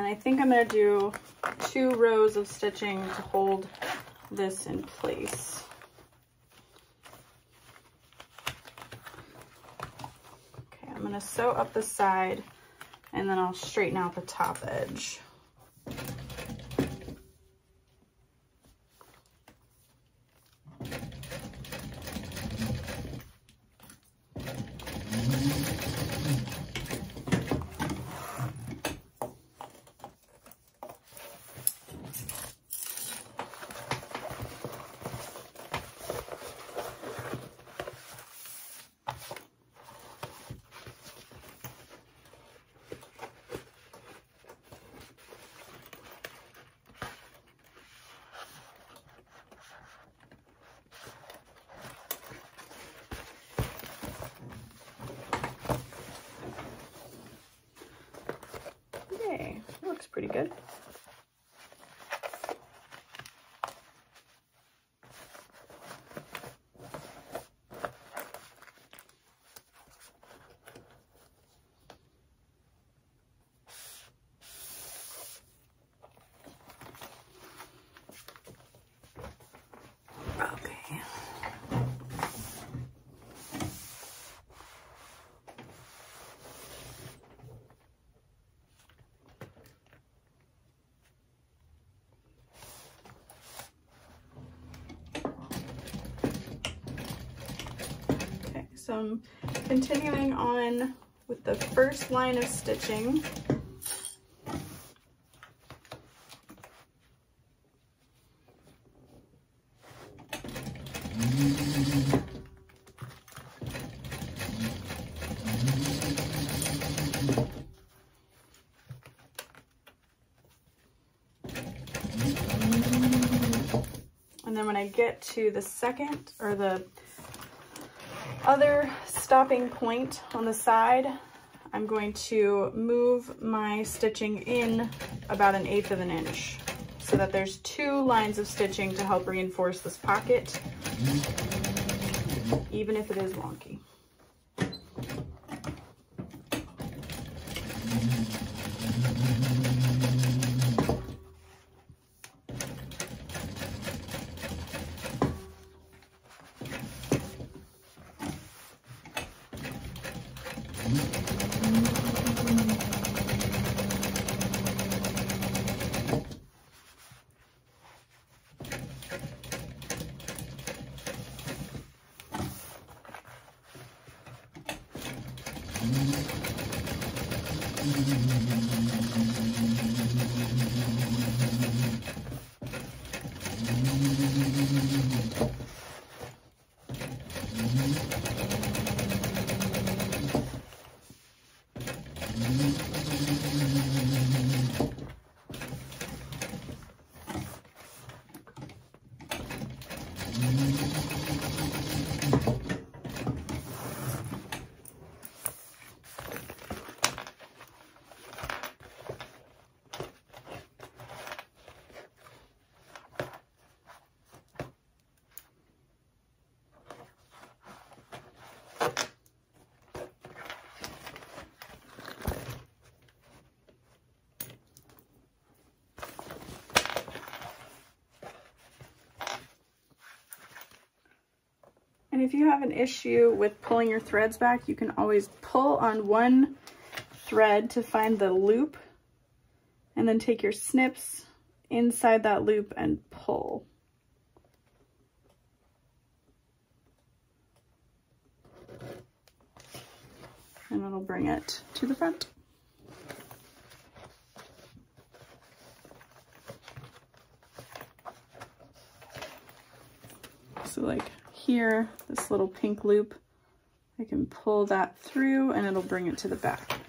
I think I'm going to do two rows of stitching to hold this in place. Okay, I'm going to sew up the side and then I'll straighten out the top edge. looks pretty good. So I'm continuing on with the first line of stitching. And then when I get to the second or the other stopping point on the side, I'm going to move my stitching in about an eighth of an inch so that there's two lines of stitching to help reinforce this pocket, even if it is wonky. If you have an issue with pulling your threads back, you can always pull on one thread to find the loop and then take your snips inside that loop and pull. And it'll bring it to the front. So like here, this little pink loop, I can pull that through and it'll bring it to the back.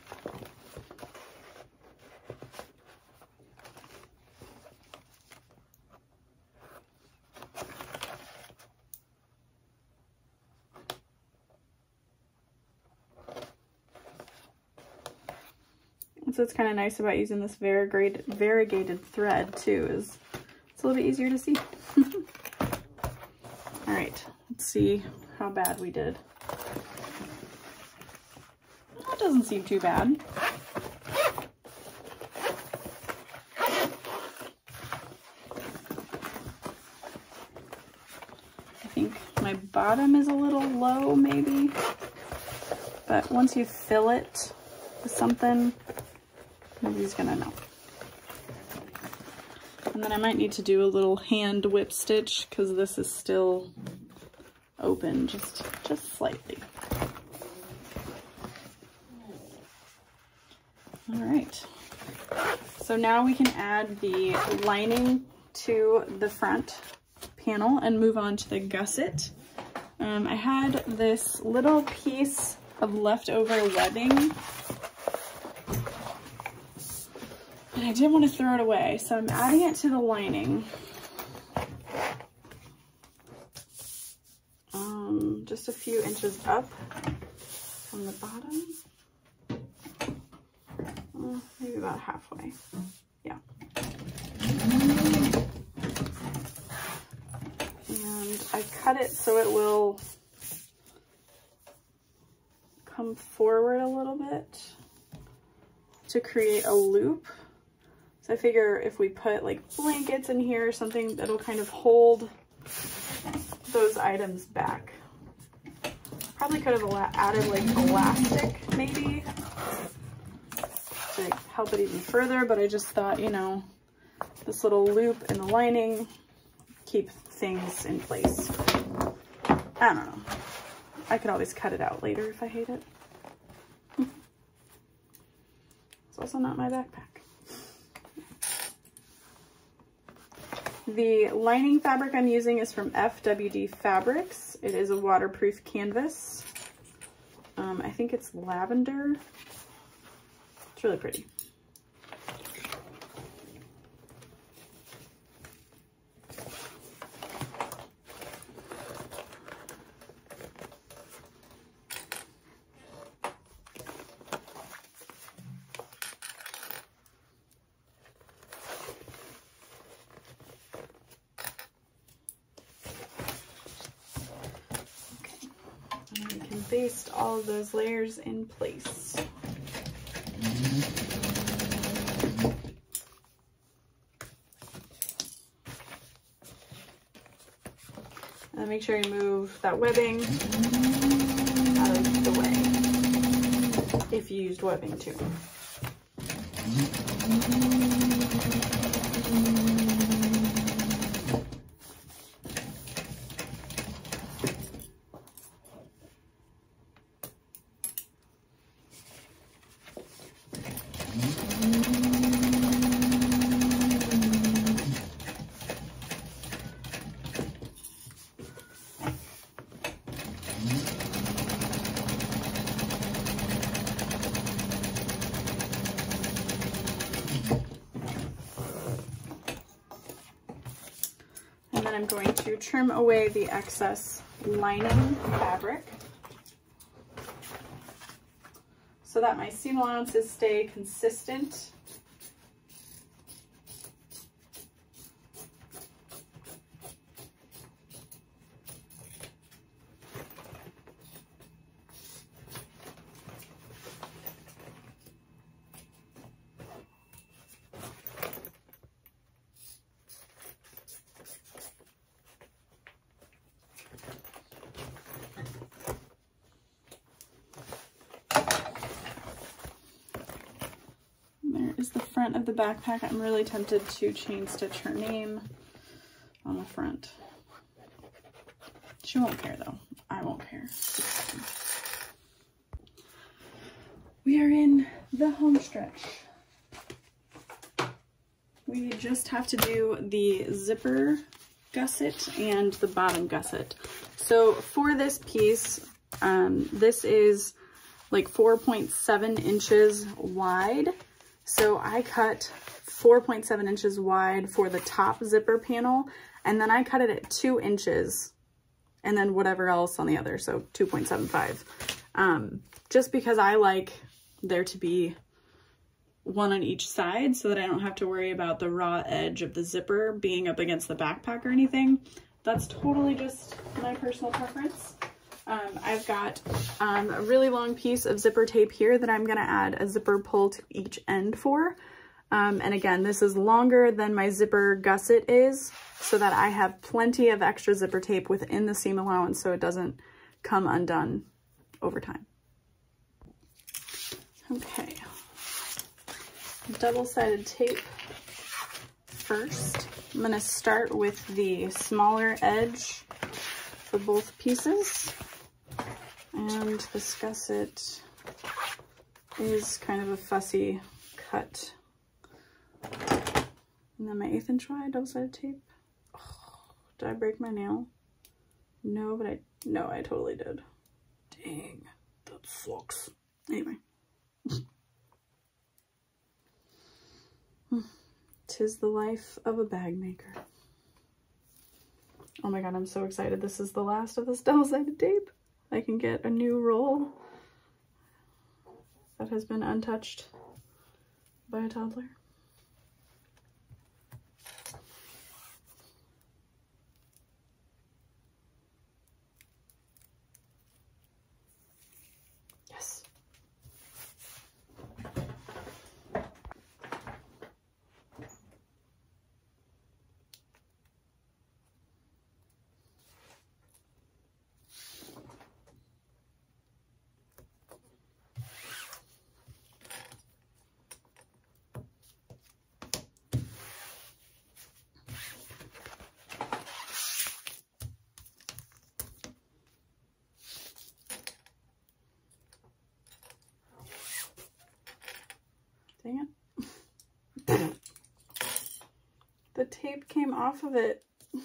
So it's kind of nice about using this variegated, variegated thread too is it's a little bit easier to see. All right, See how bad we did. That doesn't seem too bad. I think my bottom is a little low maybe, but once you fill it with something, nobody's gonna know. And then I might need to do a little hand whip stitch because this is still open just, just slightly. All right, so now we can add the lining to the front panel and move on to the gusset. Um, I had this little piece of leftover webbing and I didn't want to throw it away, so I'm adding it to the lining. A few inches up from the bottom. Uh, maybe about halfway. Yeah. And I cut it so it will come forward a little bit to create a loop. So I figure if we put like blankets in here or something, that'll kind of hold those items back. Probably could have added like elastic maybe to help it even further, but I just thought, you know, this little loop in the lining keep things in place. I don't know. I could always cut it out later if I hate it. It's also not my backpack. The lining fabric I'm using is from FWD Fabrics. It is a waterproof canvas. Um, I think it's lavender. It's really pretty. baste those layers in place. And make sure you move that webbing out of the way if you used webbing too. And then I'm going to trim the excess lining fabric so that my seam allowances stay consistent. There is the backpack. I'm really tempted to chain stitch her name on the front. She won't care though. I won't care. We are in the home stretch. We just have to do the zipper gusset and the bottom gusset. So for this piece, um, this is like 4.7 inches wide. So I cut 4.7 inches wide for the top zipper panel, and then I cut it at two inches, and then whatever else on the other, so 2.75. Um, just because I like there to be one on each side so that I don't have to worry about the raw edge of the zipper being up against the backpack or anything. That's totally just my personal preference. Um, I've got um, a really long piece of zipper tape here that I'm going to add a zipper pull to each end for. Um, and again, this is longer than my zipper gusset is so that I have plenty of extra zipper tape within the seam allowance so it doesn't come undone over time. Okay, double-sided tape first. I'm going to start with the smaller edge for both pieces and this gusset is kind of a fussy cut. And then my eighth inch wide double-sided tape. Oh, did I break my nail? No, but I, no, I totally did. Dang, that sucks. Anyway. Hmm, tis the life of a bag maker. Oh my god, I'm so excited. This is the last of this double-sided tape. I can get a new roll that has been untouched by a toddler. Yes. Dang it. the tape came off of it. I'm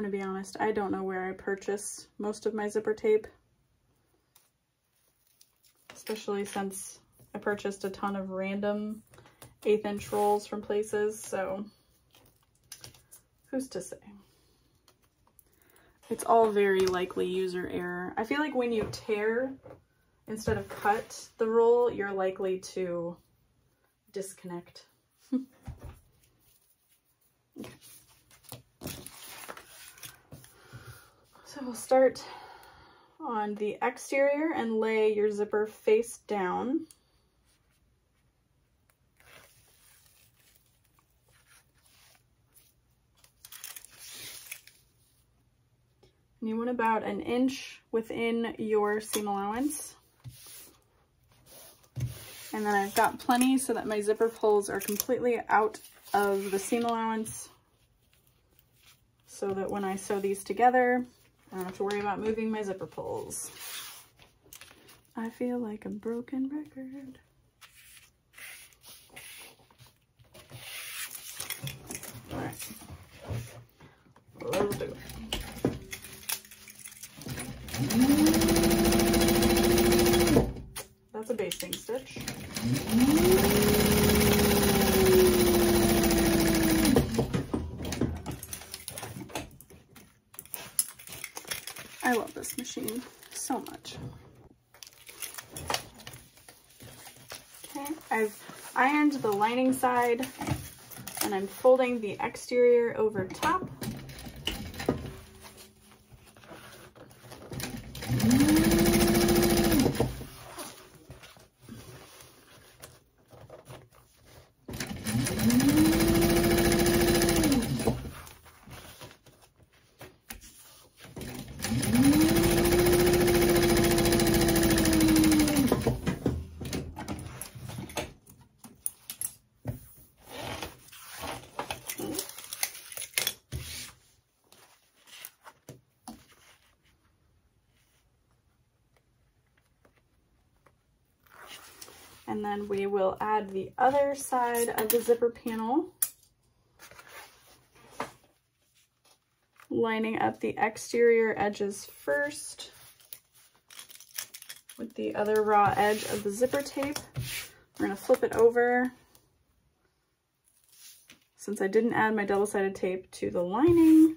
going to be honest, I don't know where I purchased most of my zipper tape. Especially since I purchased a ton of random eighth inch rolls from places, so who's to say? It's all very likely user error. I feel like when you tear instead of cut the roll, you're likely to disconnect. okay. we'll start on the exterior and lay your zipper face down. And you want about an inch within your seam allowance. And then I've got plenty so that my zipper pulls are completely out of the seam allowance so that when I sew these together, I don't have to worry about moving my zipper pulls. I feel like a broken record. All right, let's do it. That's a basting stitch. I love this machine so much. Okay, I've ironed the lining side and I'm folding the exterior over top. And then we will add the other side of the zipper panel, lining up the exterior edges first with the other raw edge of the zipper tape. We're gonna flip it over. Since I didn't add my double-sided tape to the lining,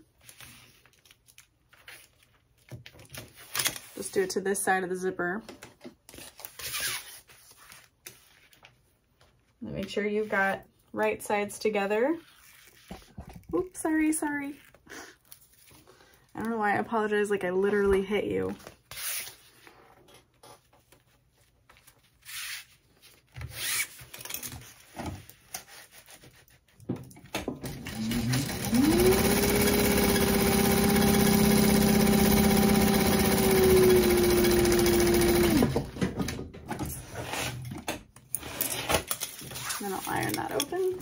just do it to this side of the zipper. Make sure you've got right sides together. Oops, sorry, sorry. I don't know why I apologize like I literally hit you. Then I'll iron that open.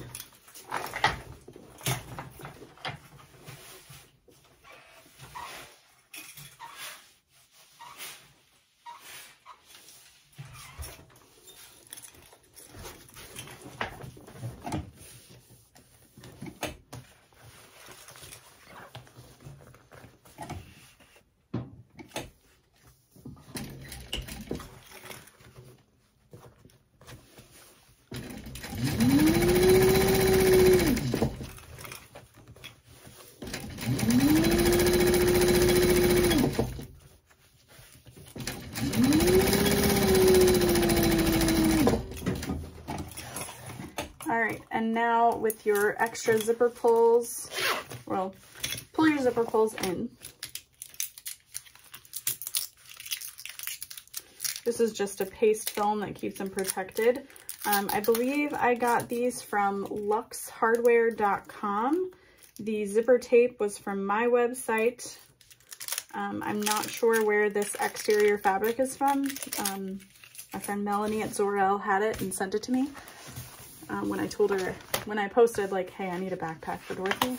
All right, and now with your extra zipper pulls, well, pull your zipper pulls in. This is just a paste film that keeps them protected. Um, I believe I got these from luxhardware.com. The zipper tape was from my website. Um, I'm not sure where this exterior fabric is from. Um, my friend Melanie at Zorel had it and sent it to me um, when I told her, when I posted like, hey, I need a backpack for Dorothy.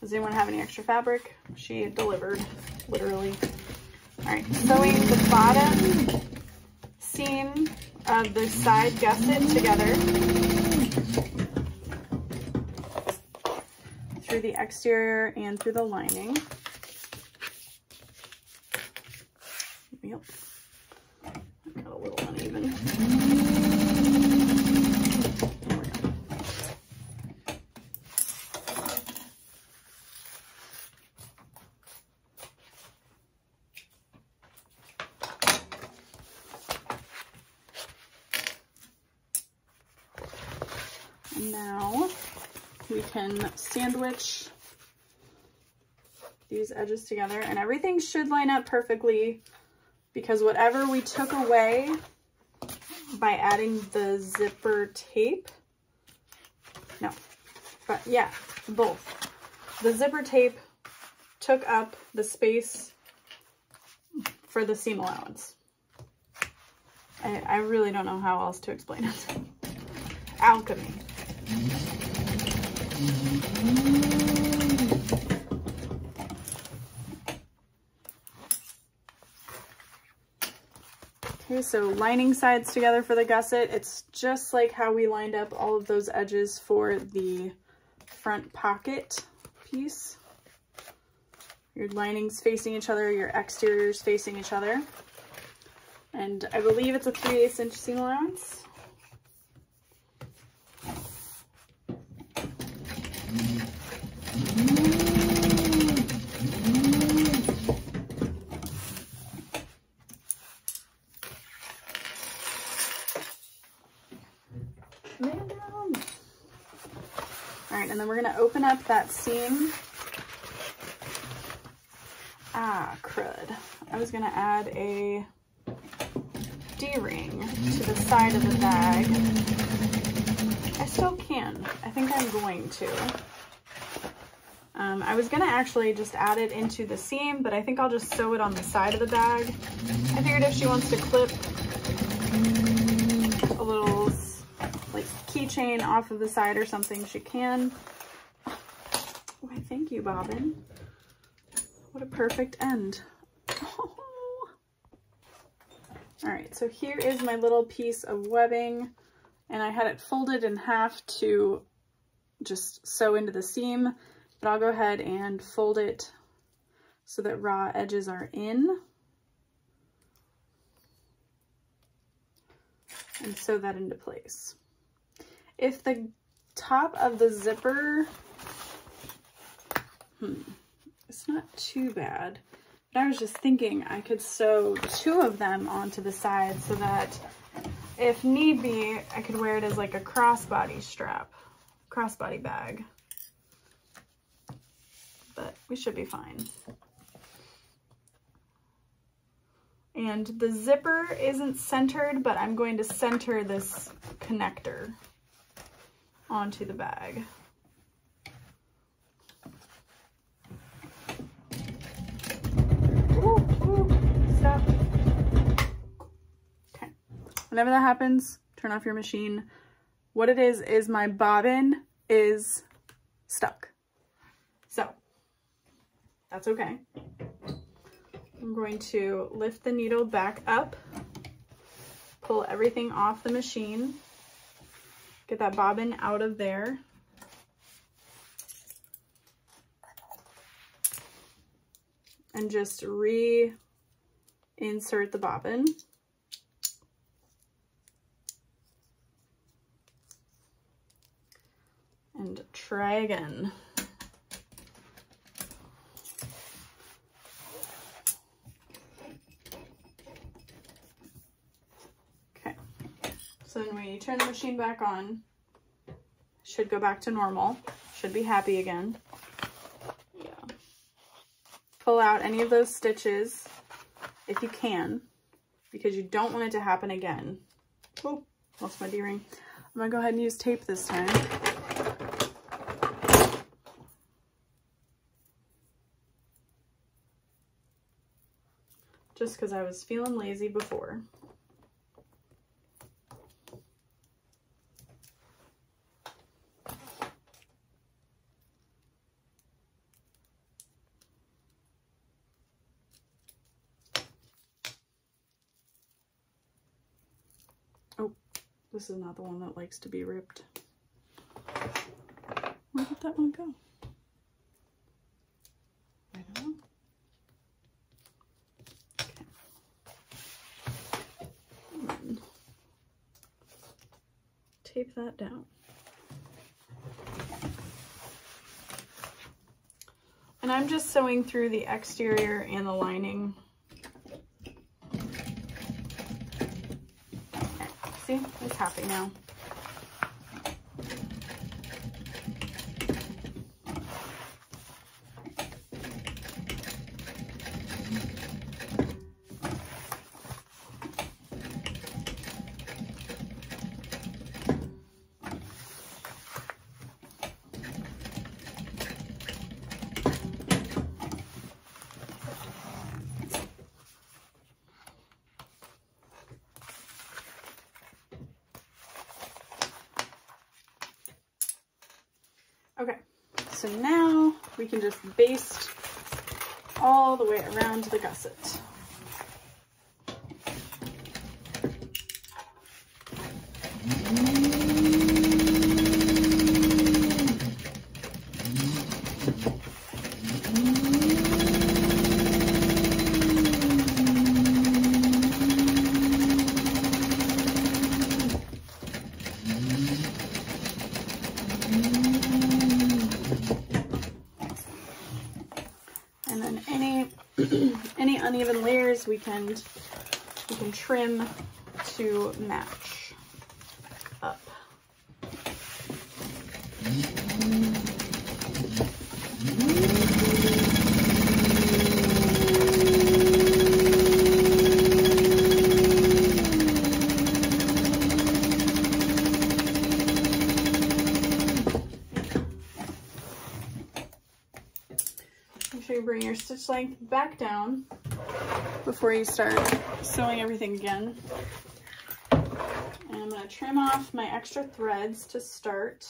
Does anyone have any extra fabric? She delivered, literally. All right, sewing the bottom seam of the side gusset together through the exterior and through the lining. Yep, got a little uneven. There we go. And now we can sandwich these edges together and everything should line up perfectly because whatever we took away by adding the zipper tape, no, but yeah, both. The zipper tape took up the space for the seam allowance. I, I really don't know how else to explain it. Alchemy. Mm-hmm. Okay, so lining sides together for the gusset. It's just like how we lined up all of those edges for the front pocket piece. Your linings facing each other, your exteriors facing each other. And I believe it's a 3 8 inch seam allowance. All right, and then we're gonna open up that seam. Ah, crud. I was gonna add a D-ring to the side of the bag. I still can. I think I'm going to. Um, I was gonna actually just add it into the seam, but I think I'll just sew it on the side of the bag. I figured if she wants to clip a little like keychain off of the side or something, she can. Why, thank you, Bobbin. What a perfect end. All right, so here is my little piece of webbing and I had it folded in half to just sew into the seam, but I'll go ahead and fold it so that raw edges are in. And sew that into place. If the top of the zipper, hmm, it's not too bad. But I was just thinking I could sew two of them onto the side so that if need be, I could wear it as like a crossbody strap, crossbody bag. But we should be fine. And the zipper isn't centered, but I'm going to center this connector onto the bag. stop. Okay. Whenever that happens, turn off your machine. What it is, is my bobbin is stuck. So, that's okay. I'm going to lift the needle back up, pull everything off the machine, get that bobbin out of there. And just re insert the bobbin. And try again. So then when you turn the machine back on, should go back to normal, should be happy again. Yeah. Pull out any of those stitches if you can, because you don't want it to happen again. Oh, lost my D-ring. I'm gonna go ahead and use tape this time. Just because I was feeling lazy before. This is not the one that likes to be ripped. Where did that one go? I don't know. Okay. Tape that down. And I'm just sewing through the exterior and the lining See, he's happy now. Okay, so now we can just baste all the way around the gusset. And then any any uneven layers we can we can trim match up. Make sure you bring your stitch length back down before you start sewing everything again. And I'm going to trim off my extra threads to start.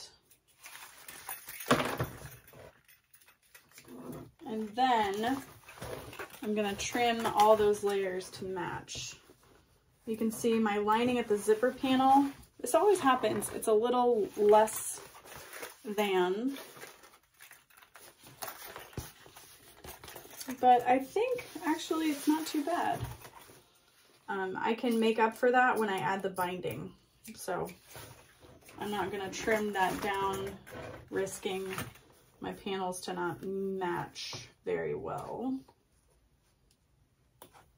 And then I'm going to trim all those layers to match. You can see my lining at the zipper panel. This always happens. It's a little less than but I think actually it's not too bad. Um, I can make up for that when I add the binding. So I'm not gonna trim that down, risking my panels to not match very well.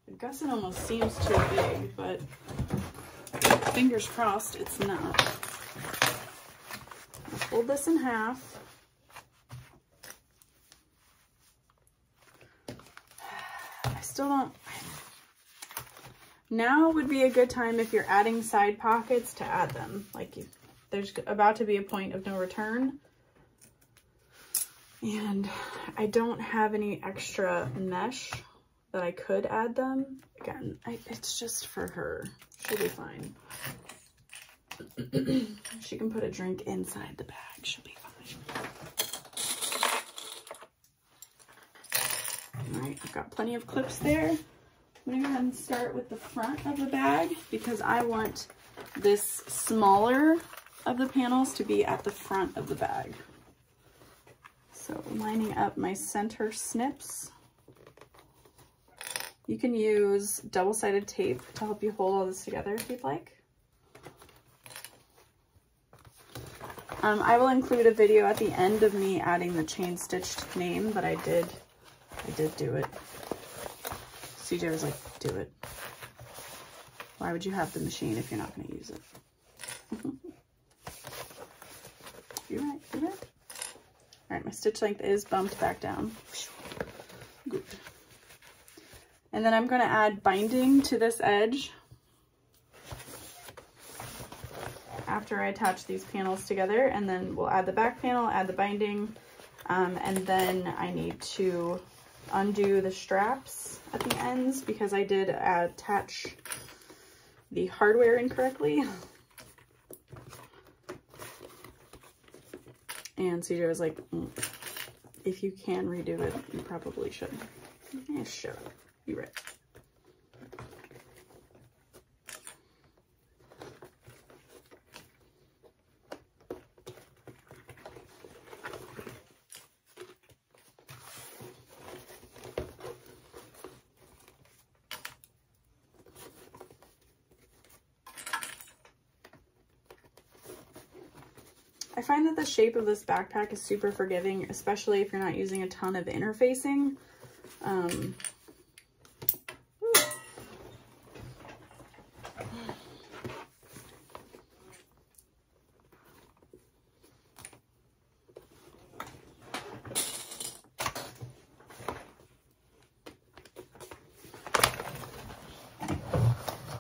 The gusset almost seems too big, but fingers crossed it's not. I'll fold this in half. I still don't, now would be a good time if you're adding side pockets to add them. Like you, there's about to be a point of no return. And I don't have any extra mesh that I could add them. Again, I, it's just for her. She'll be fine. she can put a drink inside the bag. She'll be fine. All right, I've got plenty of clips there. I'm gonna go ahead and start with the front of the bag because I want this smaller of the panels to be at the front of the bag. So lining up my center snips. You can use double-sided tape to help you hold all this together if you'd like. Um, I will include a video at the end of me adding the chain stitched name, but I did I did do it. CJ was like, do it. Why would you have the machine if you're not going to use it? you're right, you're right. All right, my stitch length is bumped back down. Good. And then I'm going to add binding to this edge after I attach these panels together. And then we'll add the back panel, add the binding, um, and then I need to undo the straps at the ends because I did attach the hardware incorrectly. And CJ was like, mm, if you can redo it, you probably should. Yeah, sure. You're right. The shape of this backpack is super forgiving, especially if you're not using a ton of interfacing. Um,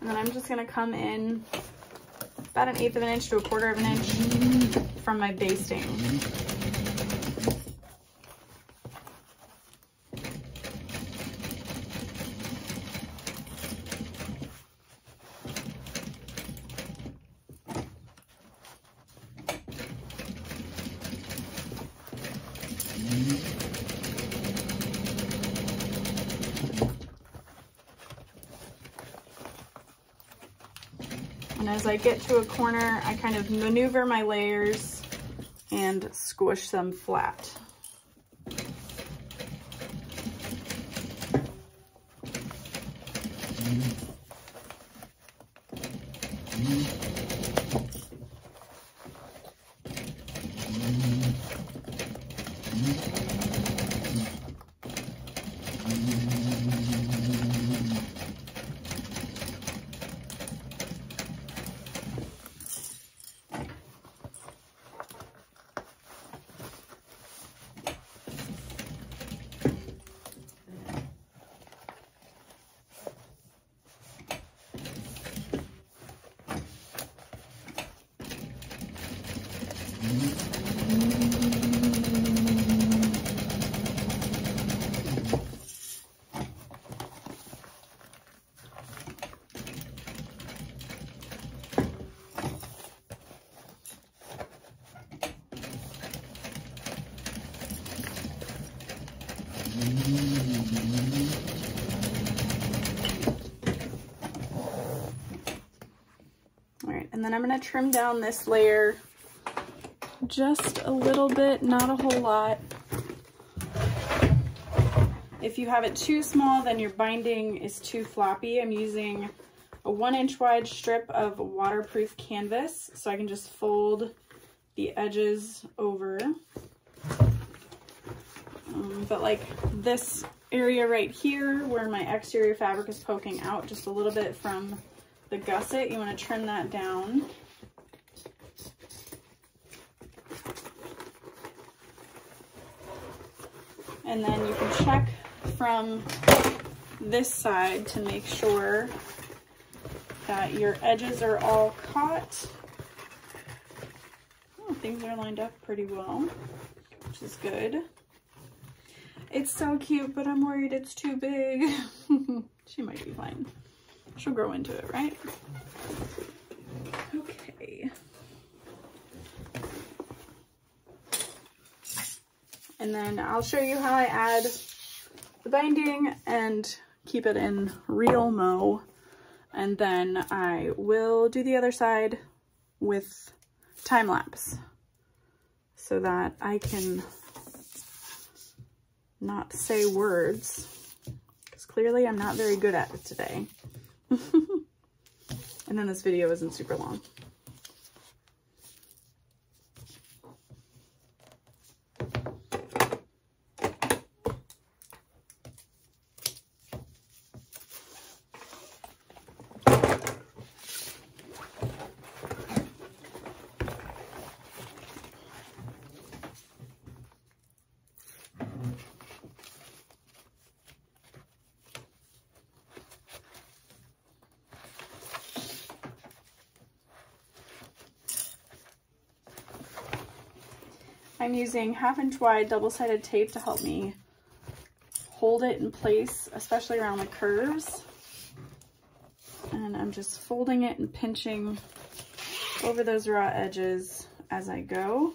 and then I'm just gonna come in about an eighth of an inch to a quarter of an inch from my basting. As I get to a corner, I kind of maneuver my layers and squish them flat. All I'm gonna trim down this layer just a little bit, not a whole lot. If you have it too small, then your binding is too floppy. I'm using a one inch wide strip of waterproof canvas so I can just fold the edges over. Um, but like this area right here where my exterior fabric is poking out just a little bit from the gusset, you want to trim that down. And then you can check from this side to make sure that your edges are all caught. Oh, things are lined up pretty well, which is good. It's so cute, but I'm worried it's too big. she might be fine. She'll grow into it, right? Okay. And then I'll show you how I add binding and keep it in real mo. And then I will do the other side with time lapse so that I can not say words because clearly I'm not very good at it today. and then this video isn't super long. I'm using half inch wide double-sided tape to help me hold it in place, especially around the curves. And I'm just folding it and pinching over those raw edges as I go.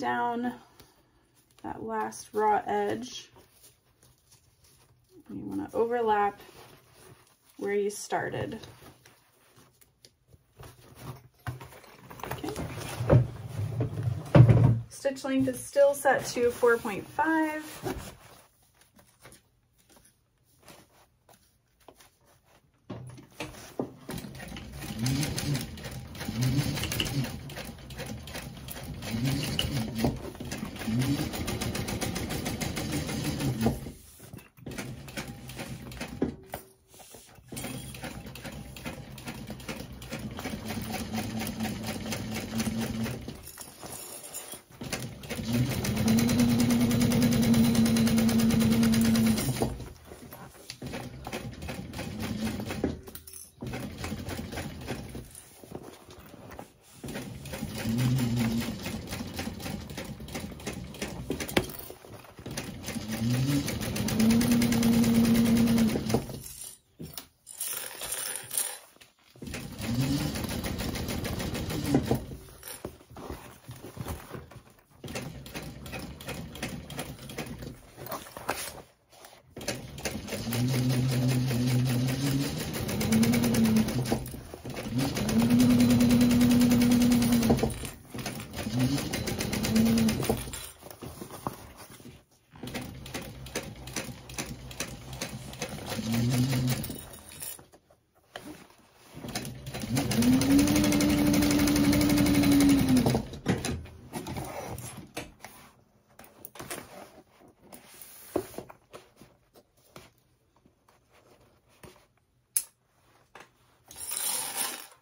Down that last raw edge, you want to overlap where you started. Okay. Stitch length is still set to 4.5.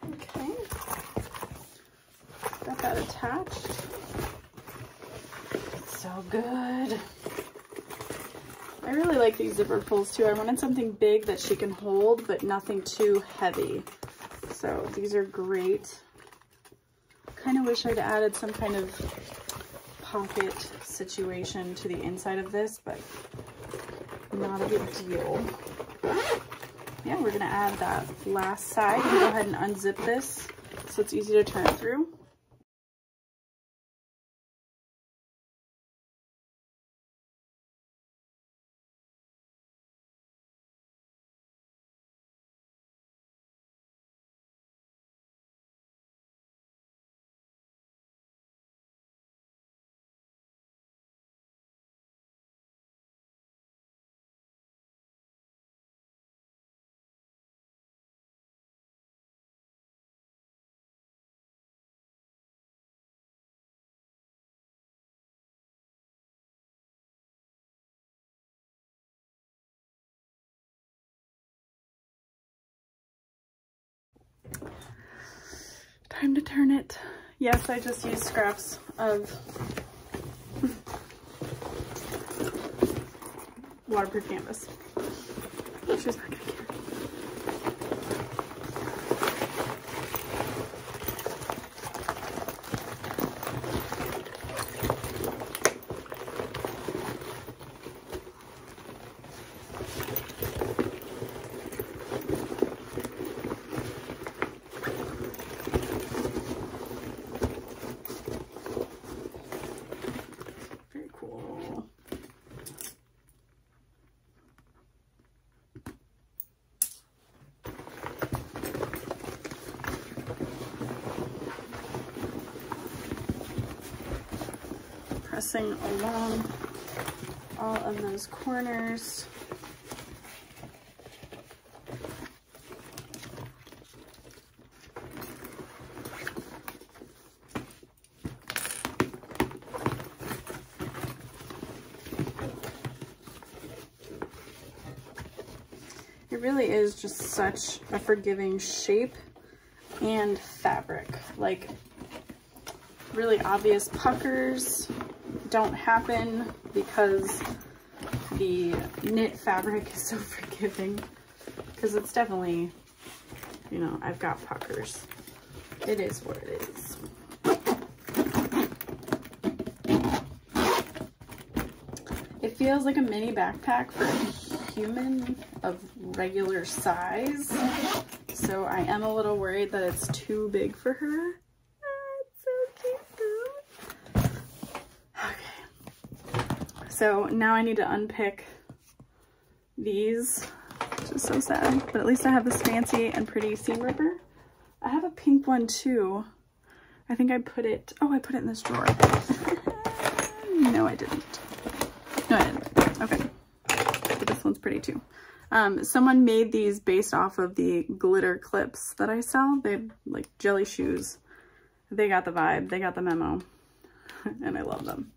Okay. Got that attached. So good. I really like these zipper pulls too. I wanted something big that she can hold, but nothing too heavy. So these are great. Kind of wish I'd added some kind of pocket situation to the inside of this, but not a big deal. Yeah, we're gonna add that last side. Go ahead and unzip this so it's easy to turn through. Time to turn it. Yes, I just used scraps of waterproof canvas. She's not gonna care. Very cool. Pressing along all of those corners. It really is just such a forgiving shape and fabric. Like really obvious puckers don't happen because the knit fabric is so forgiving because it's definitely, you know, I've got puckers. It is what it is. It feels like a mini backpack for a human of regular size. So I am a little worried that it's too big for her. Ah, it's so cute though. So now I need to unpick these, which is so sad, but at least I have this fancy and pretty seam ripper. I have a pink one too. I think I put it, oh, I put it in this drawer. no, I didn't. No, I didn't. Okay. But this one's pretty too. Um, someone made these based off of the glitter clips that I sell. They're like jelly shoes. They got the vibe. They got the memo. and I love them.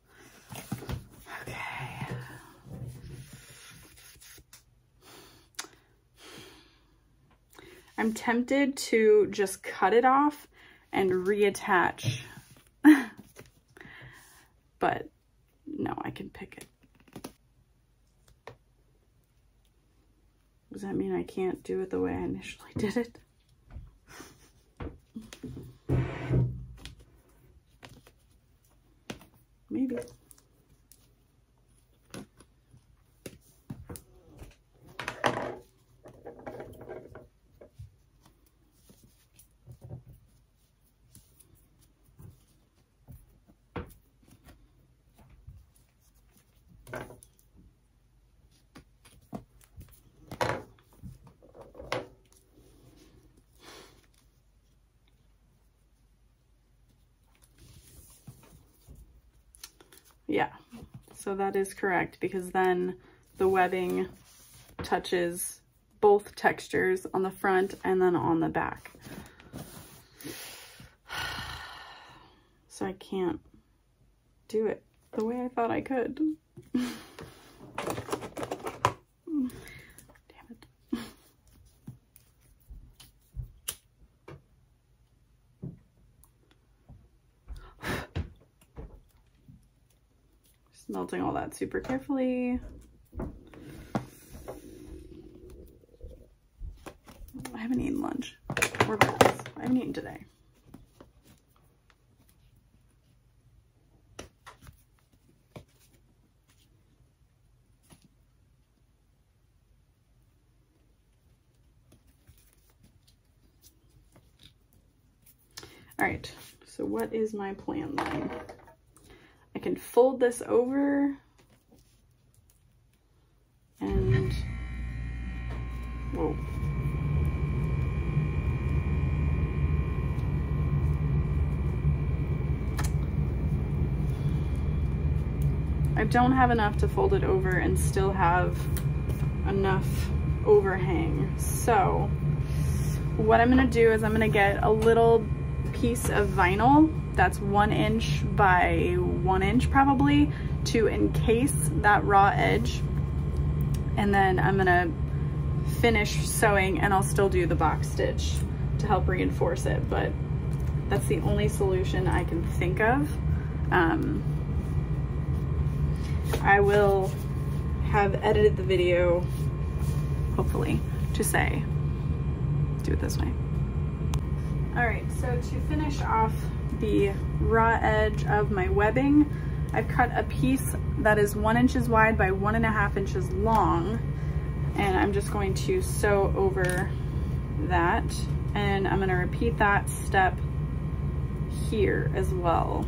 I'm tempted to just cut it off and reattach. but no, I can pick it. Does that mean I can't do it the way I initially did it? Maybe. Yeah, so that is correct because then the webbing touches both textures on the front and then on the back. So I can't do it the way I thought I could. all that super carefully. I haven't eaten lunch or. I haven't eaten today. All right, so what is my plan then? Can fold this over and, whoa. I don't have enough to fold it over and still have enough overhang. So what I'm gonna do is I'm gonna get a little piece of vinyl that's one inch by one inch probably to encase that raw edge. And then I'm gonna finish sewing and I'll still do the box stitch to help reinforce it. But that's the only solution I can think of. Um, I will have edited the video, hopefully, to say, do it this way. All right, so to finish off the raw edge of my webbing, I've cut a piece that is one inches wide by one and a half inches long, and I'm just going to sew over that, and I'm gonna repeat that step here as well.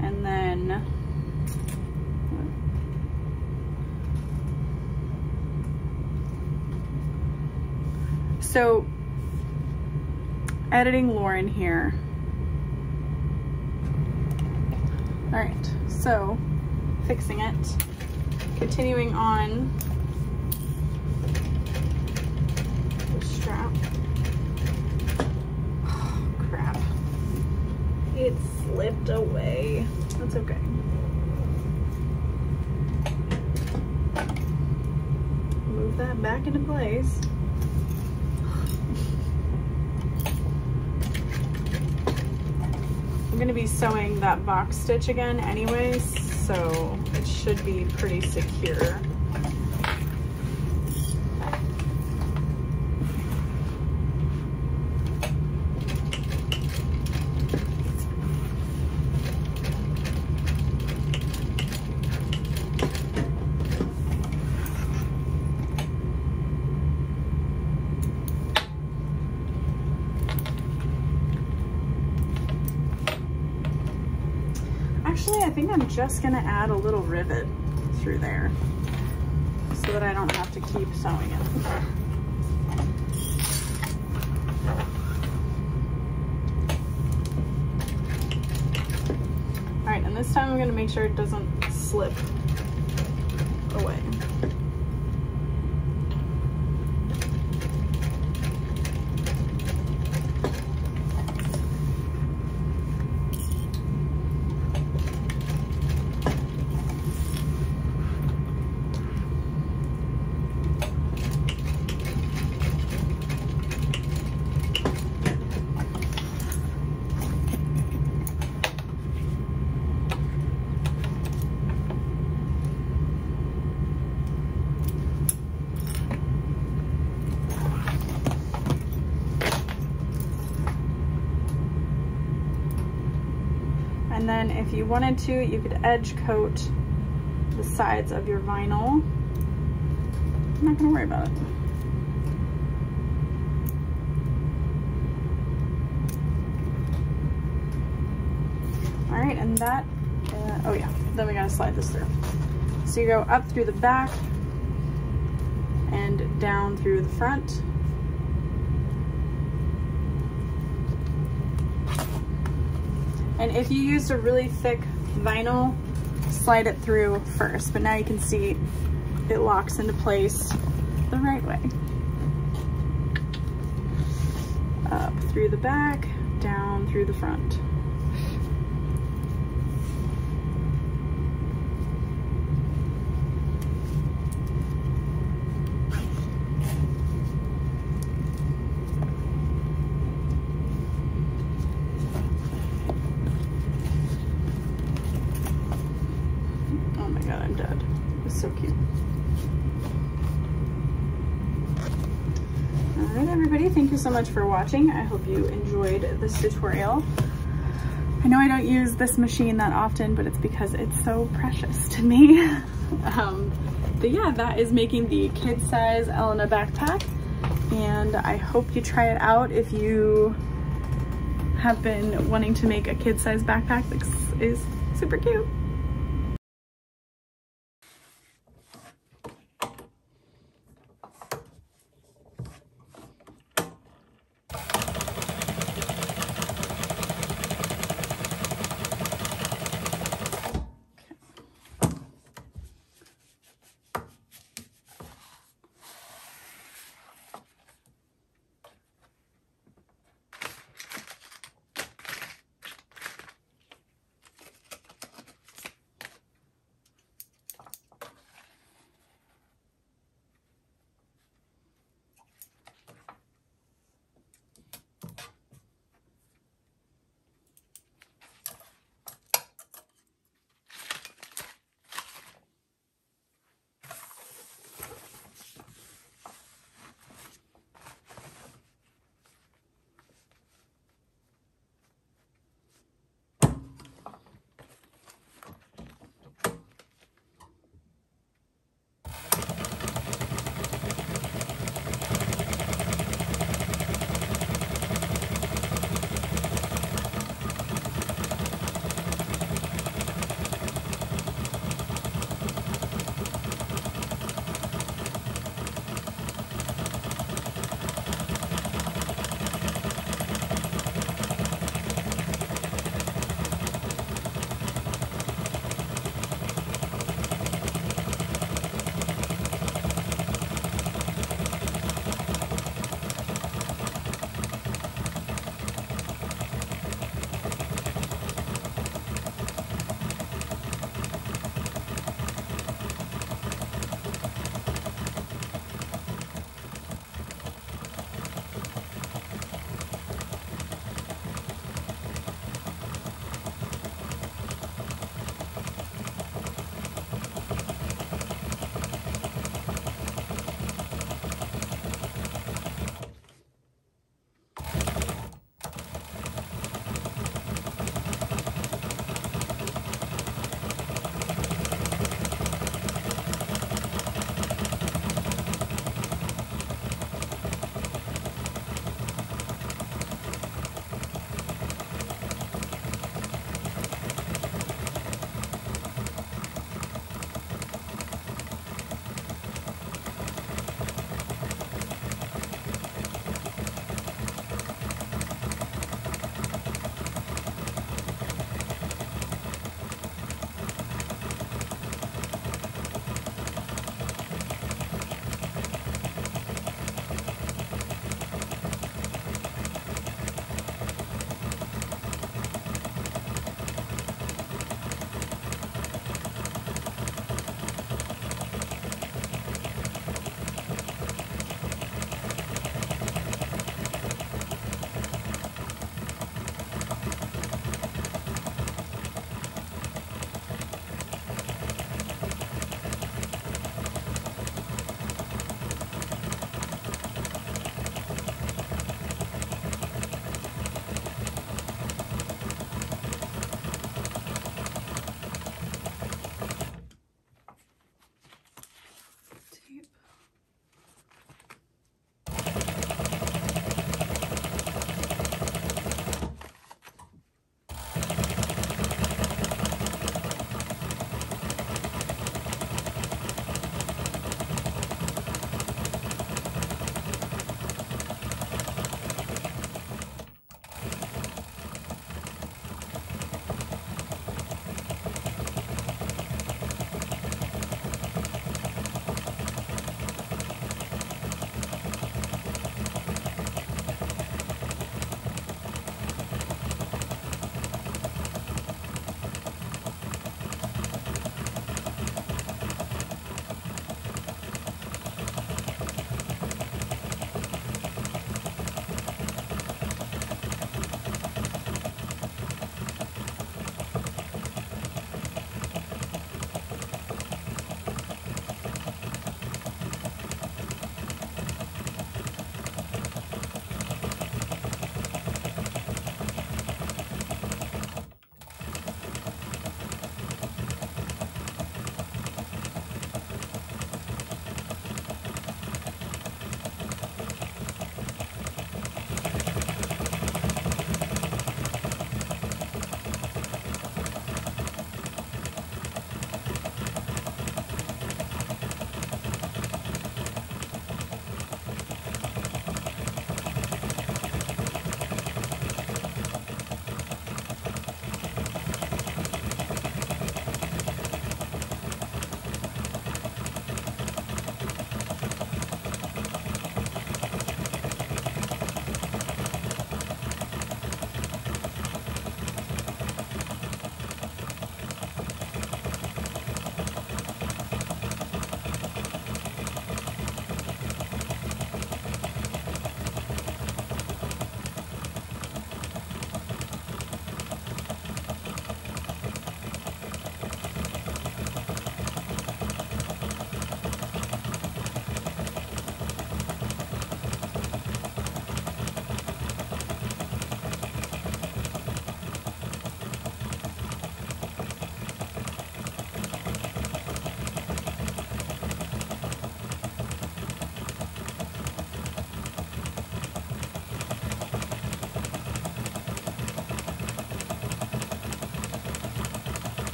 And then So editing Lauren here. All right, so fixing it, continuing on the strap. Oh, crap. It slipped away. That's okay. Move that back into place. I'm gonna be sewing that box stitch again anyways, so it should be pretty secure. Just gonna add a little rivet through there so that I don't have to keep sewing it. All right, and this time I'm gonna make sure it doesn't slip away. And then if you wanted to, you could edge coat the sides of your vinyl. I'm not gonna worry about it. All right, and that, uh, oh yeah, then we gotta slide this through. So you go up through the back and down through the front. If you used a really thick vinyl, slide it through first, but now you can see it locks into place the right way. Up through the back, down through the front. Oh my god, I'm dead. It's so cute. Alright everybody, thank you so much for watching. I hope you enjoyed this tutorial. I know I don't use this machine that often, but it's because it's so precious to me. um, but yeah, that is making the kid size Elina backpack. And I hope you try it out if you have been wanting to make a kid size backpack. This is super cute.